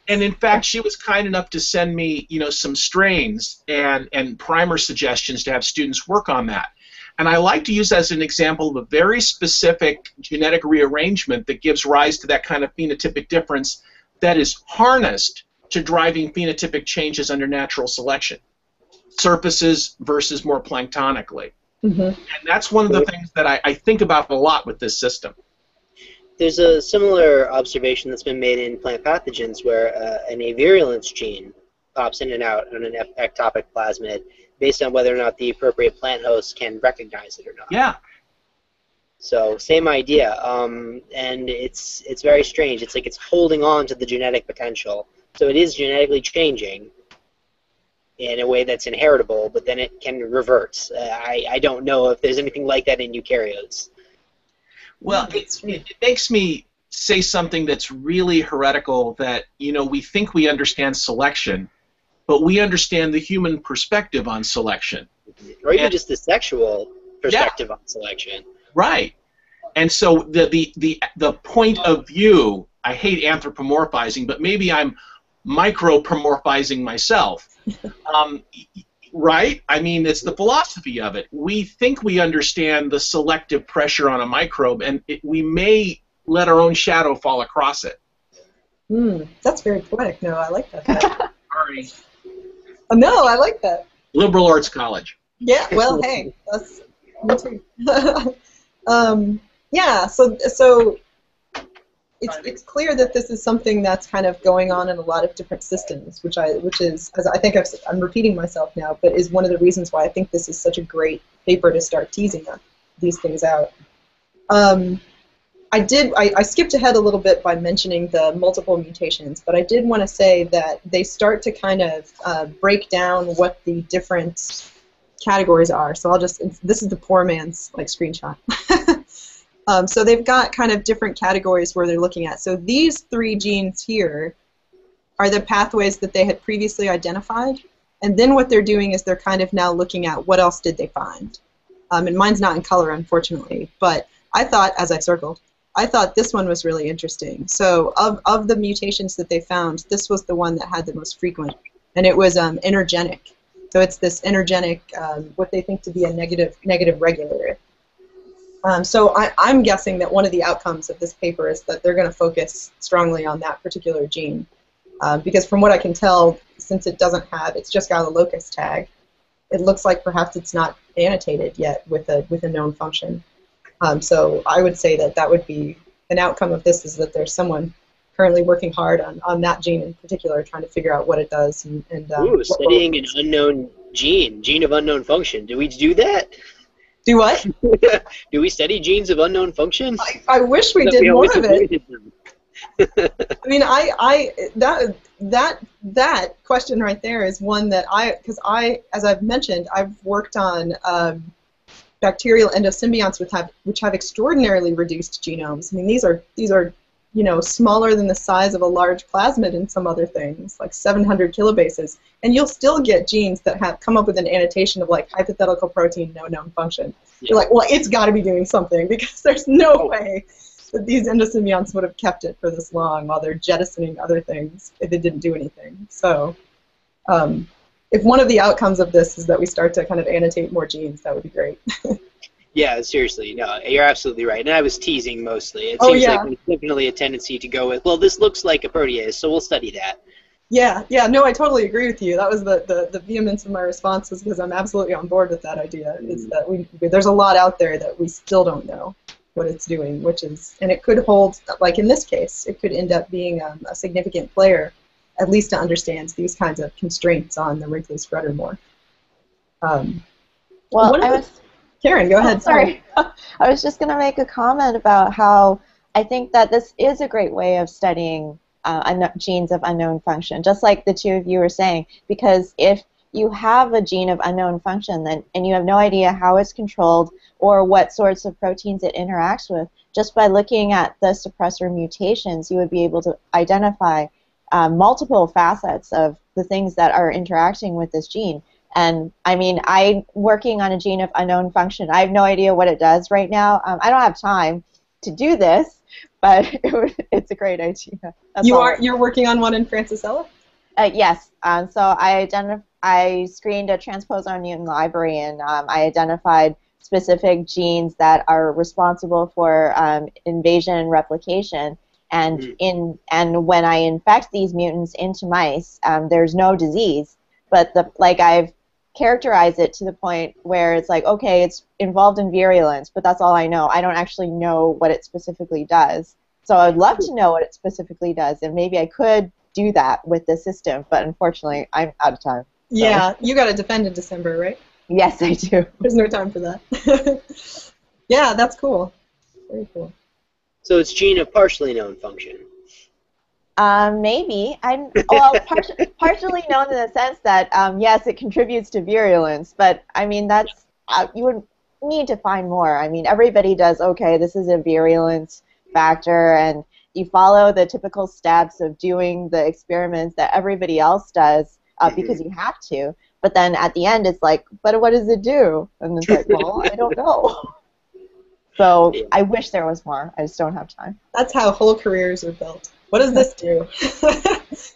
And in fact, she was kind enough to send me, you know, some strains and, and primer suggestions to have students work on that. And I like to use as an example of a very specific genetic rearrangement that gives rise to that kind of phenotypic difference that is harnessed to driving phenotypic changes under natural selection. Surfaces versus more planktonically. hmm And that's one of the things that I, I think about a lot with this system. There's a similar observation that's been made in plant pathogens where uh, an avirulence gene pops in and out on an ectopic plasmid based on whether or not the appropriate plant host can recognize it or not. Yeah. So same idea, um, and it's it's very strange. It's like it's holding on to the genetic potential. So it is genetically changing in a way that's inheritable, but then it can revert. Uh, I I don't know if there's anything like that in eukaryotes. Well, Yeah, it, it, it makes me say something that's really heretical that, you know, we think we understand selection, but we understand the human perspective on selection. Or even And- just the sexual perspective on selection. Right. And so the, the, the, the point of view, I hate anthropomorphizing, but maybe I'm micropomorphizing myself. Um, right? I mean, it's the philosophy of it. We think we understand the selective pressure on a microbe, and it, we may let our own shadow fall across it. Mm, that's very poetic. No, I like that. Sorry. Uh, no, I like that. Liberal arts college. Yeah, well, hey, that's me too. um, yeah, so so it's, it's clear that this is something that's kind of going on in a lot of different systems, which I which is as I think i am repeating myself now, but is one of the reasons why I think this is such a great paper to start teasing these things out. Um, I did I, I skipped ahead a little bit by mentioning the multiple mutations, but I did want to say that they start to kind of uh, break down what the different categories are. So I'll just this is the poor man's like screenshot. Um, so they've got kind of different categories where they're looking at. So these three genes here are the pathways that they had previously identified. And then what they're doing is they're kind of now looking at what else did they find. Um, and mine's not in color, unfortunately. But I thought, as I circled, I thought this one was really interesting. So of, of the mutations that they found, this was the one that had the most frequent. And it was um. So it's this energenic, um, what they think to be a negative negative regulator. Um, so I, am guessing that one of the outcomes of this paper is that they're going to focus strongly on that particular gene. Uh, because from what I can tell, since it doesn't have, it's just got a locus tag, it looks like perhaps it's not annotated yet with a, with a known function. Um, so I would say that that would be an outcome of this is that there's someone currently working hard on, on that gene in particular, trying to figure out what it does. And, and um, Ooh, studying an unknown gene, gene of unknown function. Do we do that? Do what? Do we study genes of unknown function? I, I wish we did we more of it. I mean, I, I that that that question right there is one that I because I as I've mentioned I've worked on um, bacterial endosymbionts which have which have extraordinarily reduced genomes. I mean, these are these are you know, smaller than the size of a large plasmid in some other things, like 700 kilobases, and you'll still get genes that have come up with an annotation of like hypothetical protein, no known function. Yeah. You're like, well, it's got to be doing something because there's no oh. way that these endosymbionts would have kept it for this long while they're jettisoning other things if it didn't do anything. So, um, if one of the outcomes of this is that we start to kind of annotate more genes, that would be great. Yeah, seriously, no, you're absolutely right. And I was teasing mostly. It oh, seems yeah. like there's definitely a tendency to go with, well, this looks like a protease, so we'll study that. Yeah, yeah, no, I totally agree with you. That was the, the, the vehemence of my response is because I'm absolutely on board with that idea. Mm. Is that we there's a lot out there that we still don't know what it's doing, which is and it could hold like in this case, it could end up being um, a significant player, at least to understand these kinds of constraints on the wrinkly spreader more. Um, well, I was Karen, go ahead. Oh, sorry. I was just going to make a comment about how I think that this is a great way of studying uh, genes of unknown function, just like the two of you were saying, because if you have a gene of unknown function then, and you have no idea how it's controlled or what sorts of proteins it interacts with, just by looking at the suppressor mutations, you would be able to identify uh, multiple facets of the things that are interacting with this gene. And I mean, I'm working on a gene of unknown function. I have no idea what it does right now. Um, I don't have time to do this, but it, it's a great idea. That's you are you're working on one in Francisella. Uh, yes. Um, so I identif- I screened a transposon mutant library, and um, I identified specific genes that are responsible for um, invasion and replication. And mm. in and when I infect these mutants into mice, um, there's no disease, but the like I've characterize it to the point where it's like, okay, it's involved in virulence, but that's all I know. I don't actually know what it specifically does. So I'd love to know what it specifically does, and maybe I could do that with the system, but unfortunately, I'm out of time. So. Yeah, you got to defend in December, right? Yes, I do. There's no time for that. yeah, that's cool. Very cool. So it's gene of partially known function. Um, maybe. I'm well par- partially known in the sense that um, yes, it contributes to virulence, but I mean that's uh, you would need to find more. I mean, everybody does. Okay, this is a virulence factor, and you follow the typical steps of doing the experiments that everybody else does uh, mm-hmm. because you have to. But then at the end, it's like, but what does it do? And it's like, well, I don't know. So I wish there was more. I just don't have time. That's how whole careers are built. What does this do?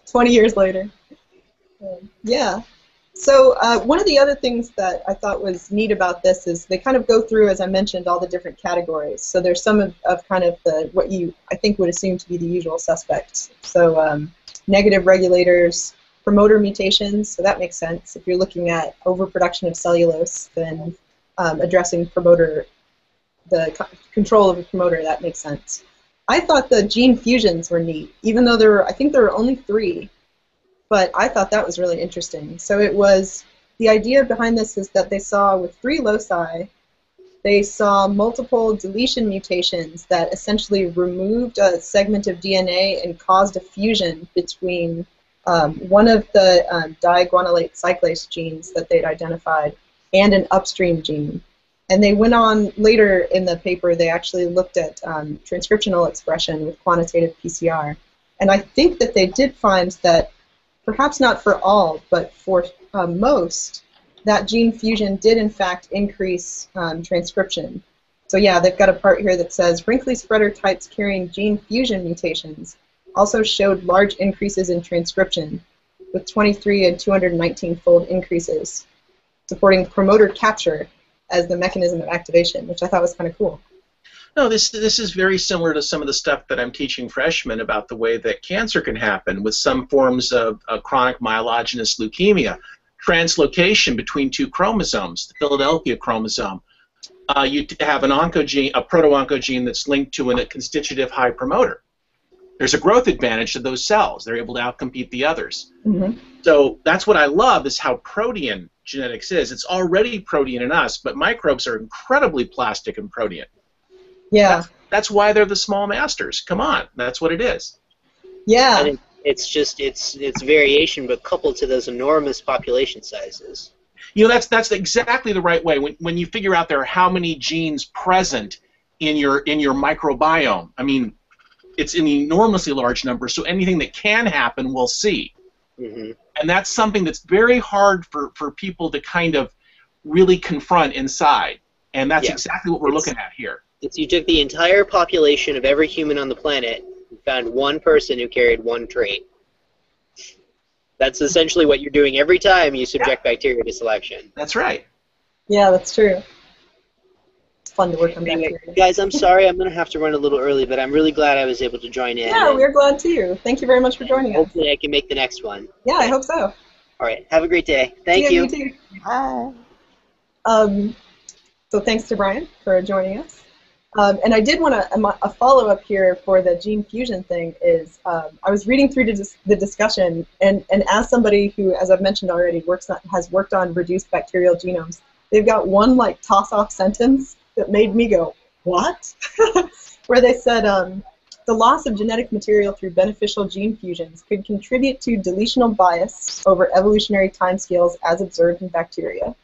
20 years later. Yeah. So uh, one of the other things that I thought was neat about this is they kind of go through, as I mentioned, all the different categories. So there's some of, of kind of the what you I think would assume to be the usual suspects. So um, negative regulators, promoter mutations. So that makes sense. If you're looking at overproduction of cellulose, then um, addressing promoter, the control of a promoter, that makes sense. I thought the gene fusions were neat, even though there were, I think there were only three. But I thought that was really interesting. So it was, the idea behind this is that they saw with three loci, they saw multiple deletion mutations that essentially removed a segment of DNA and caused a fusion between um, one of the um, cyclase genes that they'd identified and an upstream gene. And they went on later in the paper, they actually looked at um, transcriptional expression with quantitative PCR. And I think that they did find that, perhaps not for all, but for uh, most, that gene fusion did in fact increase um, transcription. So yeah, they've got a part here that says wrinkly spreader types carrying gene fusion mutations also showed large increases in transcription, with 23 and 219 fold increases, supporting promoter capture as the mechanism of activation, which I thought was kind of cool. No, this this is very similar to some of the stuff that I'm teaching freshmen about the way that cancer can happen with some forms of chronic myelogenous leukemia, translocation between two chromosomes, the Philadelphia chromosome. Uh, you have an oncogene, a proto-oncogene that's linked to a constitutive high promoter there's a growth advantage to those cells. They're able to outcompete the others. Mm-hmm. So that's what I love is how protean genetics is. It's already protean in us, but microbes are incredibly plastic and protean. Yeah. That's, that's why they're the small masters. Come on, that's what it is. Yeah. It, it's just it's it's variation, but coupled to those enormous population sizes. You know, that's that's exactly the right way. When when you figure out there are how many genes present in your in your microbiome. I mean, it's an enormously large number, so anything that can happen, we'll see. Mm-hmm. And that's something that's very hard for, for people to kind of really confront inside. And that's yeah. exactly what we're it's, looking at here. It's you took the entire population of every human on the planet and found one person who carried one trait. That's essentially what you're doing every time you subject yeah. bacteria to selection. That's right. Yeah, that's true fun to work on anyway, Guys, I'm sorry I'm going to have to run a little early, but I'm really glad I was able to join in. Yeah, we're glad too. Thank you very much for joining hopefully us. Hopefully I can make the next one. Yeah, I hope so. All right. Have a great day. Thank you. You too. Bye. Um, so thanks to Brian for joining us. Um, and I did want to, a, a follow-up here for the gene fusion thing is um, I was reading through the discussion, and, and as somebody who, as I've mentioned already, works on, has worked on reduced bacterial genomes, they've got one like toss-off sentence that made me go, what? Where they said um, the loss of genetic material through beneficial gene fusions could contribute to deletional bias over evolutionary timescales as observed in bacteria.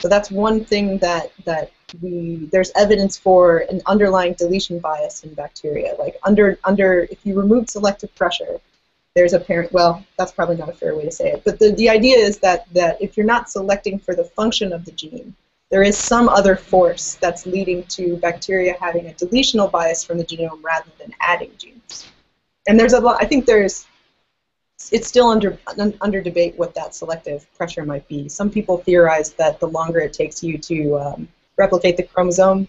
So that's one thing that, that we there's evidence for an underlying deletion bias in bacteria. Like under under if you remove selective pressure, there's a parent well, that's probably not a fair way to say it. But the, the idea is that, that if you're not selecting for the function of the gene, there is some other force that's leading to bacteria having a deletional bias from the genome rather than adding genes. And there's a lot, I think there's, it's still under, under debate what that selective pressure might be. Some people theorize that the longer it takes you to um, replicate the chromosome,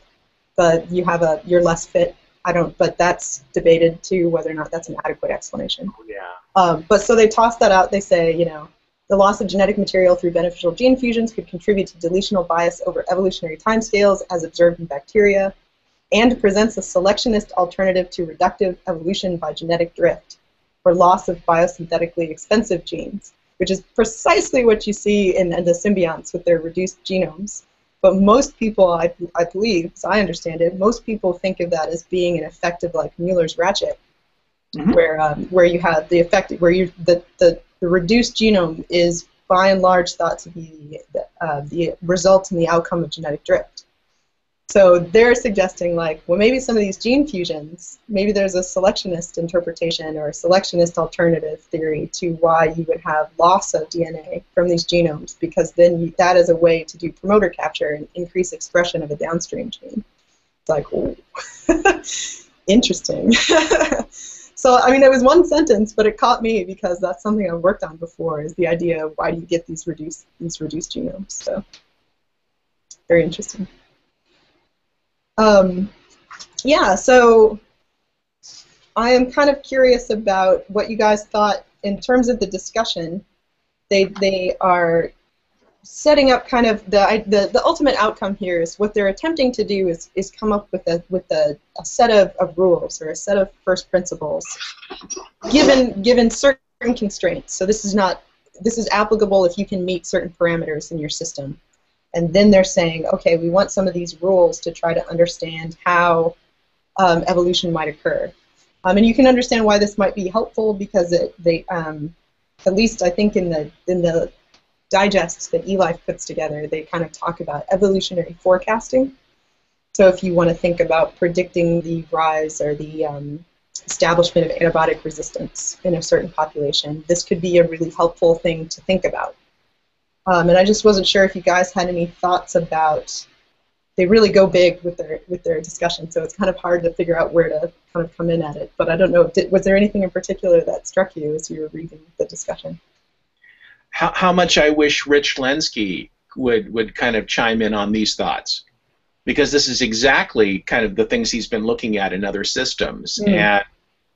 but you have a, you're less fit. I don't, but that's debated too, whether or not that's an adequate explanation. Yeah. Um, but so they toss that out. They say, you know, the loss of genetic material through beneficial gene fusions could contribute to deletional bias over evolutionary timescales as observed in bacteria, and presents a selectionist alternative to reductive evolution by genetic drift, or loss of biosynthetically expensive genes, which is precisely what you see in endosymbionts with their reduced genomes. But most people, I, I believe, as I understand it, most people think of that as being an effective like Muller's ratchet, mm-hmm. where um, where you have the effect where you the, the the reduced genome is by and large thought to be the, uh, the result and the outcome of genetic drift. So they're suggesting like, well, maybe some of these gene fusions, maybe there's a selectionist interpretation or a selectionist alternative theory to why you would have loss of DNA from these genomes, because then you, that is a way to do promoter capture and increase expression of a downstream gene. It's like, oh, interesting. So I mean, it was one sentence, but it caught me because that's something I've worked on before. Is the idea of why do you get these reduced these reduced genomes? So very interesting. Um, yeah. So I am kind of curious about what you guys thought in terms of the discussion. They they are setting up kind of the, the the ultimate outcome here is what they're attempting to do is, is come up with a with a, a set of, of rules or a set of first principles given given certain constraints. So this is not this is applicable if you can meet certain parameters in your system. And then they're saying, okay, we want some of these rules to try to understand how um, evolution might occur. Um, and you can understand why this might be helpful because it, they, um, at least I think in the in the digests that eLife puts together, they kind of talk about evolutionary forecasting. So if you want to think about predicting the rise or the um, establishment of antibiotic resistance in a certain population, this could be a really helpful thing to think about. Um, and I just wasn't sure if you guys had any thoughts about. They really go big with their with their discussion, so it's kind of hard to figure out where to kind of come in at it. But I don't know. Did, was there anything in particular that struck you as you were reading the discussion? How, how much I wish Rich Lenski would would kind of chime in on these thoughts, because this is exactly kind of the things he's been looking at in other systems. Mm. And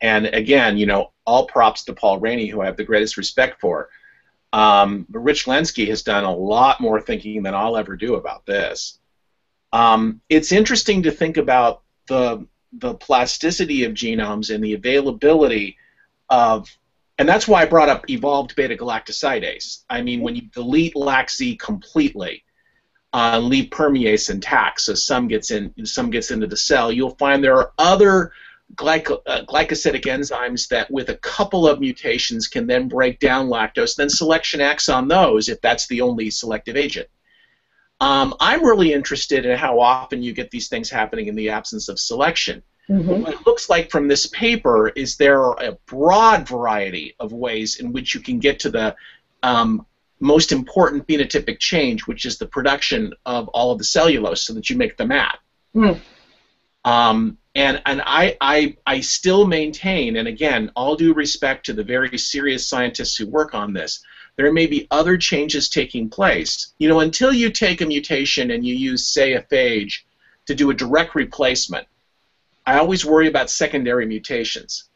and again, you know, all props to Paul Rainey, who I have the greatest respect for. Um, but Rich Lenski has done a lot more thinking than I'll ever do about this. Um, it's interesting to think about the the plasticity of genomes and the availability of, and that's why I brought up evolved beta galactosidase. I mean, when you delete LAC-Z completely, uh, leave permease intact, so some gets in, some gets into the cell, you'll find there are other glyco- uh, glycosidic enzymes that, with a couple of mutations, can then break down lactose. Then selection acts on those if that's the only selective agent. Um, I'm really interested in how often you get these things happening in the absence of selection. Mm-hmm. What it looks like from this paper is there are a broad variety of ways in which you can get to the um, most important phenotypic change, which is the production of all of the cellulose so that you make the mat. Mm. Um, and and I, I, I still maintain, and again, all due respect to the very serious scientists who work on this, there may be other changes taking place. You know, until you take a mutation and you use, say, a phage to do a direct replacement, I always worry about secondary mutations.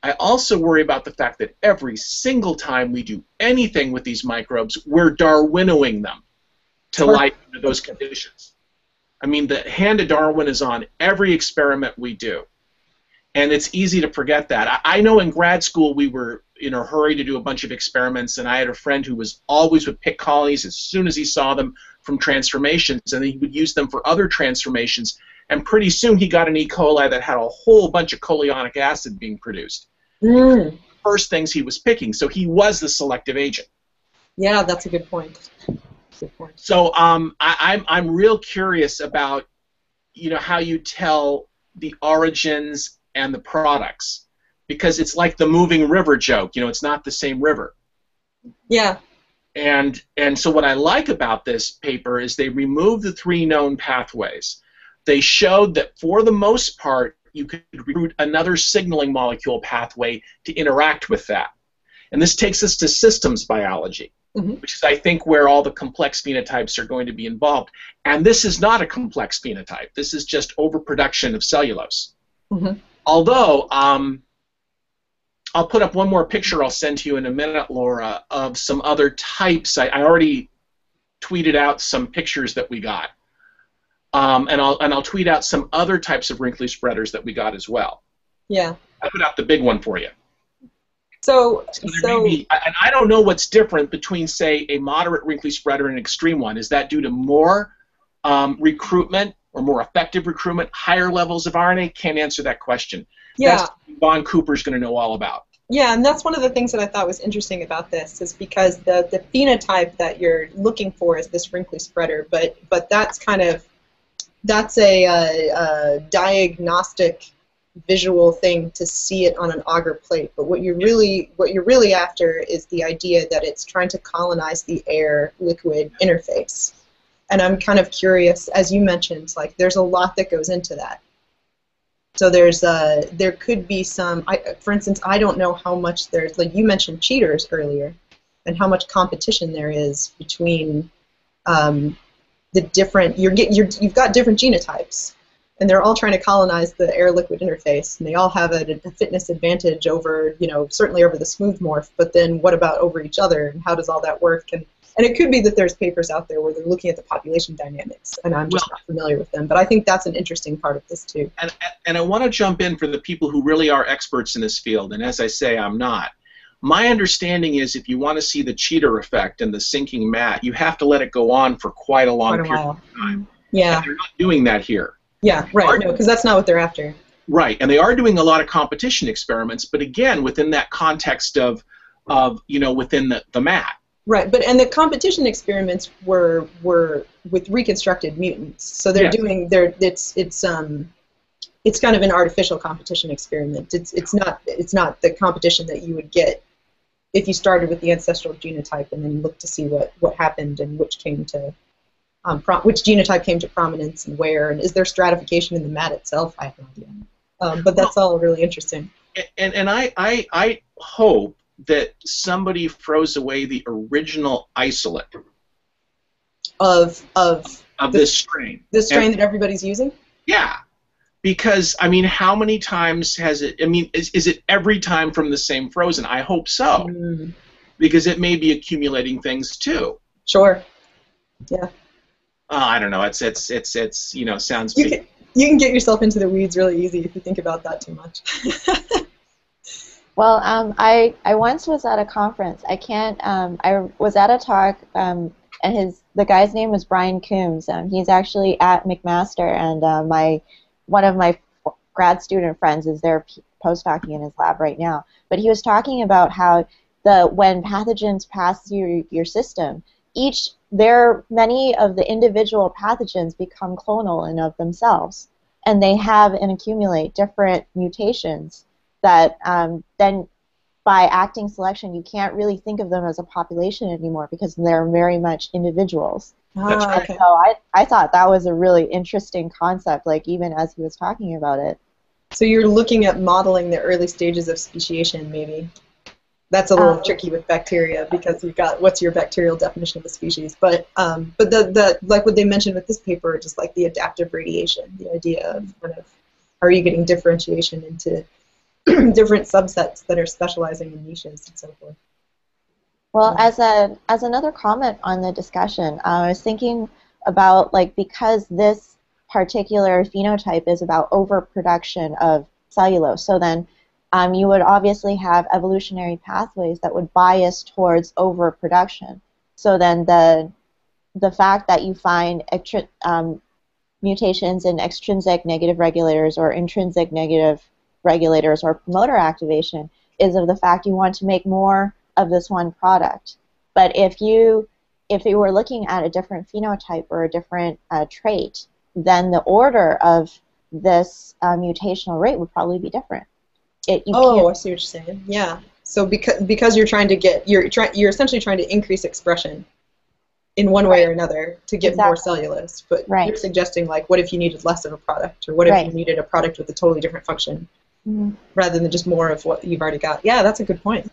I also worry about the fact that every single time we do anything with these microbes, we're Darwinoing them to life under those conditions. I mean, the hand of Darwin is on every experiment we do. And it's easy to forget that. I, I know in grad school we were in a hurry to do a bunch of experiments, and I had a friend who was always would pick colonies as soon as he saw them from transformations, and he would use them for other transformations. And pretty soon he got an E. coli that had a whole bunch of colanic acid being produced. Mm. First things he was picking, so he was the selective agent. Yeah, that's a good point. Good point. So um, I, I'm I'm real curious about you know how you tell the origins and the products because it's like the moving river joke. You know, it's not the same river. Yeah. And and so what I like about this paper is they removed the three known pathways. They showed that for the most part you could recruit another signaling molecule pathway to interact with that. And this takes us to systems biology, Mhm. which is I think where all the complex phenotypes are going to be involved. And this is not a complex phenotype. This is just overproduction of cellulose. Mhm. Although um, I'll put up one more picture I'll send to you in a minute, Laura, of some other types. I, I already tweeted out some pictures that we got. Um, and I'll and I'll tweet out some other types of wrinkly spreaders that we got as well. Yeah. I put out the big one for you. So, So so be, and I don't know what's different between, say, a moderate wrinkly spreader and an extreme one. Is that due to more um, recruitment or more effective recruitment, higher levels of RNA? Can't answer that question. yeah. That's Vaughn Cooper's going to know all about. Yeah, and that's one of the things that I thought was interesting about this is because the, the phenotype that you're looking for is this wrinkly spreader, but but that's kind of that's a, uh uh diagnostic visual thing to see it on an agar plate. But what you're really what you're really after is the idea that it's trying to colonize the air liquid interface. And I'm kind of curious, as you mentioned, like there's a lot that goes into that. So there's uh, there could be some. I, for instance, I don't know how much there's. Like you mentioned cheaters earlier, and how much competition there is between um, the different. You're get you're, you've got different genotypes, and they're all trying to colonize the air-liquid interface, and they all have a, a, fitness advantage over, you know, certainly over the smooth morph. But then, what about over each other, and how does all that work? And and it could be that there's papers out there where they're looking at the population dynamics, and I'm just well, not familiar with them. But I think that's an interesting part of this too. And and I want to jump in for the people who really are experts in this field, and as I say, I'm not. My understanding is if you want to see the cheater effect and the sinking mat, you have to let it go on for quite a long quite a period while. of time. Yeah. And they're not doing that here. Yeah, right. No, because that's not what they're after. Right, and they are doing a lot of competition experiments, but again, within that context of, of you know, within the, the mat. Right, but and the competition experiments were were with reconstructed mutants. So they're doing they're it's it's um it's kind of an artificial competition experiment. It's it's not it's not the competition that you would get if you started with the ancestral genotype and then looked to see what what happened and which came to um, pro- which genotype came to prominence and where and is there stratification in the mat itself? I have no idea. Um, but that's all really interesting. And, and I, I, I hope that somebody froze away the original isolate Of of of The- this strain. this strain that everybody's using. Yeah. Because I mean, how many times has it? I mean, is, is it every time from the same frozen? I hope so, Mm, because it may be accumulating things too. sure. Uh, I don't know. It's it's it's it's you know sounds. You can, you can get yourself into the weeds really easy if you think about that too much. Well, um, I I once was at a conference. I can't. Um, I was at a talk, um, and his the guy's name was Brian Coombes. Um, he's actually at McMaster, and uh, my one of my grad student friends is there postdocing in his lab right now. But he was talking about how the when pathogens pass through your system, each there many of the individual pathogens become clonal in of themselves, and they have and accumulate different mutations that um, then by acting selection you can't really think of them as a population anymore because they're very much individuals. That's Ah, okay. So I, I thought that was a really interesting concept, like even as he was talking about it. So you're looking at modeling the early stages of speciation, maybe. That's a little Um, tricky with bacteria because you've got what's your bacterial definition of a species. But um, but the, the like what they mentioned with this paper, just like the adaptive radiation, the idea of kind of are you getting differentiation into different subsets that are specializing in niches and so forth. Well, Yeah. as a as another comment on the discussion, uh, I was thinking about like because this particular phenotype is about overproduction of cellulose, so then um, you would obviously have evolutionary pathways that would bias towards overproduction. So then the the fact that you find um, mutations in extrinsic negative regulators or intrinsic negative regulators or promoter activation is of the fact you want to make more of this one product. But if you if you were looking at a different phenotype or a different uh, trait, then the order of this uh, mutational rate would probably be different. It, you Oh, I can't, see what you're saying. Yeah. So because because you're trying to get you're trying you're essentially trying to increase expression in one way or another to get more cellulose. But Right. you're suggesting like what if you needed less of a product or what if Right. you needed a product with a totally different function Mhm. rather than just more of what you've already got. Yeah, that's a good point.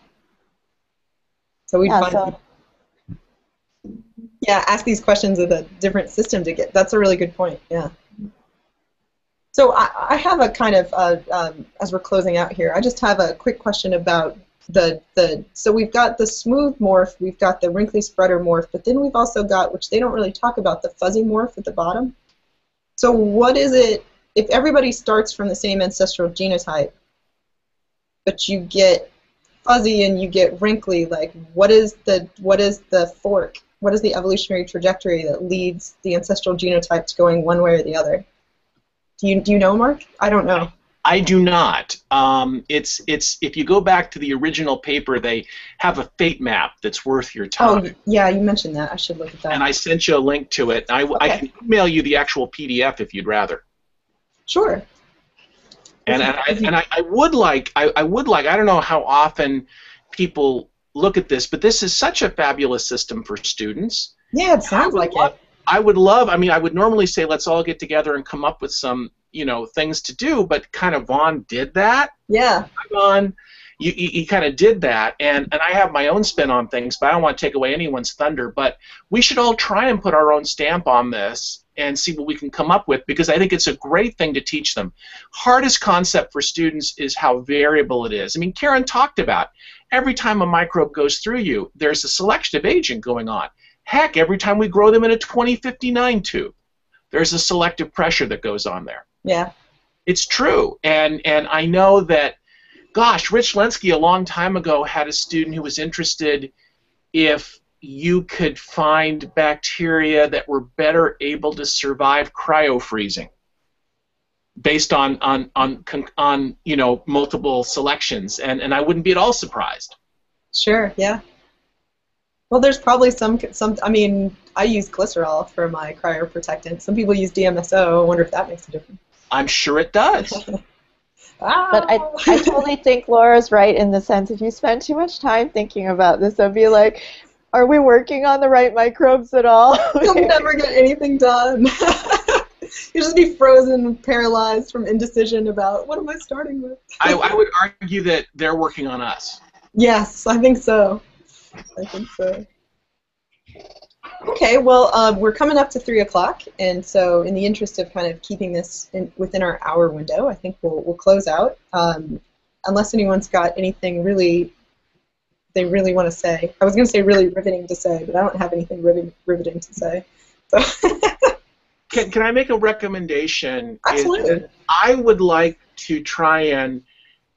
So we'd Yeah, find so- yeah, ask these questions of a different system to get. That's a really good point. Yeah. So I, I have a kind of uh, um, as we're closing out here, I just have a quick question about the the. So we've got the smooth morph, we've got the wrinkly spreader morph, but then we've also got, which they don't really talk about, the fuzzy morph at the bottom. So what is it if everybody starts from the same ancestral genotype, but you get fuzzy and you get wrinkly? Like what is the what is the fork? What is the evolutionary trajectory that leads the ancestral genotypes going one way or the other? Do you do you know, Mark? I don't know. I do not. Um, it's it's if you go back to the original paper, they have a fate map that's worth your time. Oh, yeah, you mentioned that. I should look at that. And I sent you a link to it. I, I can email you the actual PDF if you'd rather. Sure. And, and, I, and I, I would like I, I would like I don't know how often people look at this, but this is such a fabulous system for students. Yeah, it sounds like love- it. I would love. I mean, I would normally say let's all get together and come up with some you know things to do, but kind of Vaughn did that. Yeah. Vaughn, You, you, you kind of did that, and, and I have my own spin on things, but I don't want to take away anyone's thunder. But we should all try and put our own stamp on this and see what we can come up with because I think it's a great thing to teach them. Hardest concept for students is how variable it is. I mean, Karen talked about every time a microbe goes through you, there's a selective agent going on. Heck, every time we grow them in a 2059 tube, there's a selective pressure that goes on there. Yeah. It's true. And and I know that gosh, Rich Lenski a long time ago had a student who was interested if you could find bacteria that were better able to survive cryofreezing based on on on on you know multiple selections and and I wouldn't be at all surprised. Sure, yeah. Well, there's probably some some I mean, I use glycerol for my cryoprotectant. Some people use DMSO. I wonder if that makes a difference. I'm sure it does. ah. But I, I totally think Laura's right in the sense if you spend too much time thinking about this, I'll be like, are we working on the right microbes at all? You'll never get anything done. You'll just be frozen, paralyzed from indecision about what am I starting with. I, I would argue that they're working on us. Yes, I think so. I think so. Okay, well, uh, we're coming up to 3 o'clock, and so in the interest of kind of keeping this in, within our hour window, I think we'll, we'll close out. Um, unless anyone's got anything really they really want to say. I was going to say really riveting to say, but I don't have anything riveting, riveting to say. So can, can I make a recommendation? Absolutely. I would like to try and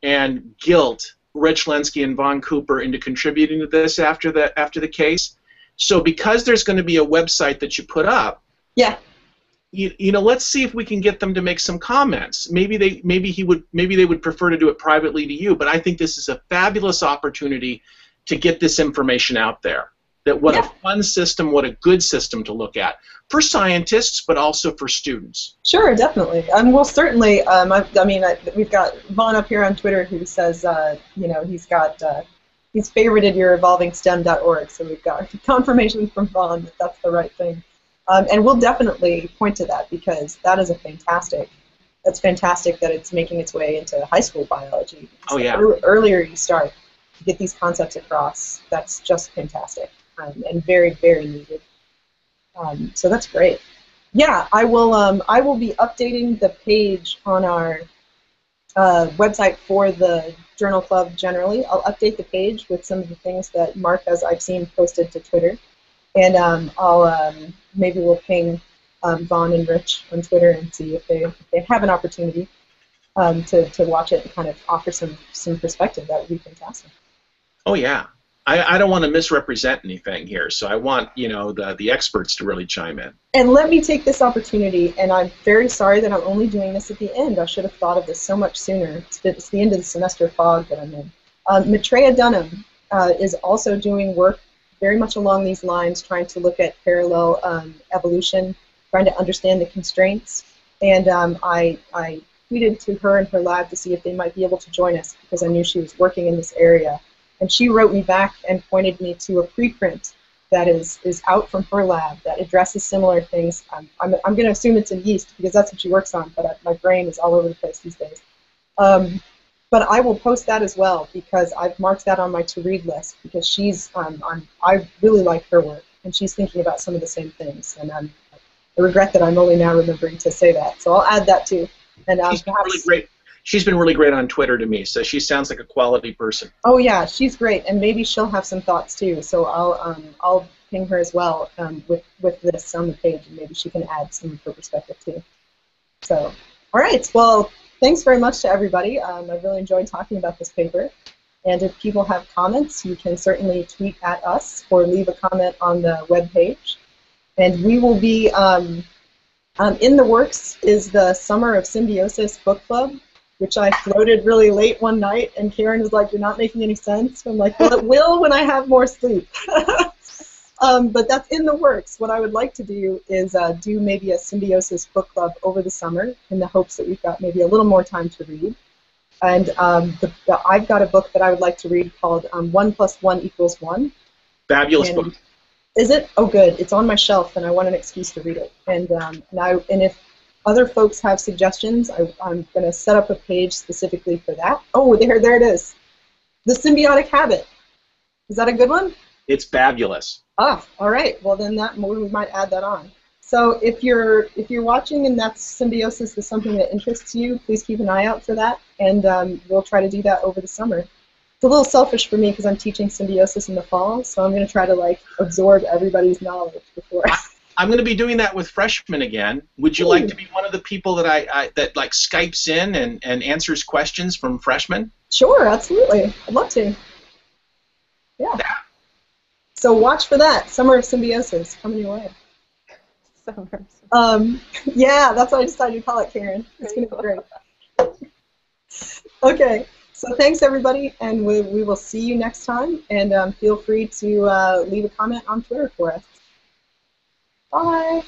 and guilt Rich Lenski and Vaughn Cooper into contributing to this after the after the case. So because there's going to be a website that you put up, yeah, you, you know, let's see if we can get them to make some comments. Maybe they maybe he would maybe they would prefer to do it privately to you, but I think this is a fabulous opportunity to get this information out there. That what Yeah. a fun system, what a good system to look at for scientists, but also for students. Sure, definitely. Um, well, certainly. Um, I, I mean, I, we've got Vaughn up here on Twitter who says, uh, you know, he's got uh, he's favorited your evolvingstem.org, so we've got confirmation from Vaughn that that's the right thing. Um, and we'll definitely point to that because that is a fantastic. That's fantastic that it's making its way into high school biology. Oh, yeah. Earlier you start get these concepts across, that's just fantastic um, and very, very needed. Um, so that's great. Yeah, I will. Um, I will be updating the page on our uh, website for the Journal Club generally. I'll update the page with some of the things that Mark has I've seen posted to Twitter, and um, I'll um, maybe we'll ping um, Vaughn and Rich on Twitter and see if they if they have an opportunity um, to, to watch it and kind of offer some some perspective. That would be fantastic. Oh yeah. I, I don't want to misrepresent anything here, so I want you know the the experts to really chime in. And let me take this opportunity, and I'm very sorry that I'm only doing this at the end. I should have thought of this so much sooner. It's the, it's the end of the semester fog that I'm in. Um, Maitreya Dunham uh, is also doing work very much along these lines, trying to look at parallel um, evolution, trying to understand the constraints. And um, I, I tweeted to her and her lab to see if they might be able to join us because I knew she was working in this area. And she wrote me back and pointed me to a preprint that is, is out from her lab that addresses similar things. Um, I'm, I'm going to assume it's in yeast because that's what she works on, but I, my brain is all over the place these days. Um, but I will post that as well because I've marked that on my to-read list because she's um, I'm, I really like her work and she's thinking about some of the same things and I'm, I regret that I'm only now remembering to say that. So I'll add that too. And um, She's perhaps really great. She's been really great on Twitter to me, so she sounds like a quality person. Oh yeah, she's great, and maybe she'll have some thoughts too. So I'll um, I'll ping her as well um, with with this on the page, and maybe she can add some of her perspective too. So, all right. Well, thanks very much to everybody. Um, I really enjoyed talking about this paper. And if people have comments, you can certainly tweet at us or leave a comment on the web page. And we will be um, um, in the works is the Summer of Symbiosis book club which I floated really late one night, and Karen was like, "You're not making any sense." I'm like, "Well, it will when I have more sleep." um, but that's in the works. What I would like to do is uh, do maybe a symbiosis book club over the summer, in the hopes that we've got maybe a little more time to read. And um, the, the, I've got a book that I would like to read called um, One Plus One Equals One. Fabulous And- book. Is it? Oh, good. It's on my shelf, and I want an excuse to read it. And um, and I and if other folks have suggestions, I, I'm going to set up a page specifically for that. Oh, there, there it is. The symbiotic habit. Is that a good one? It's fabulous. Ah, all right. Well, then that we might add that on. So if you're if you're watching and that symbiosis is something that interests you, please keep an eye out for that, and um, we'll try to do that over the summer. It's a little selfish for me because I'm teaching symbiosis in the fall, so I'm going to try to like absorb everybody's knowledge before. I'm going to be doing that with freshmen again. Would you like to be one of the people that I, I that like Skypes in and, and answers questions from freshmen? Sure, absolutely. I'd love to. Yeah. So watch for that. Summer of Symbiosis coming your way. Summer. Um, yeah, that's what I decided to call it, Karen. It's going to be great. okay, so thanks everybody, and we, we will see you next time. And um, feel free to uh, leave a comment on Twitter for us. Bye.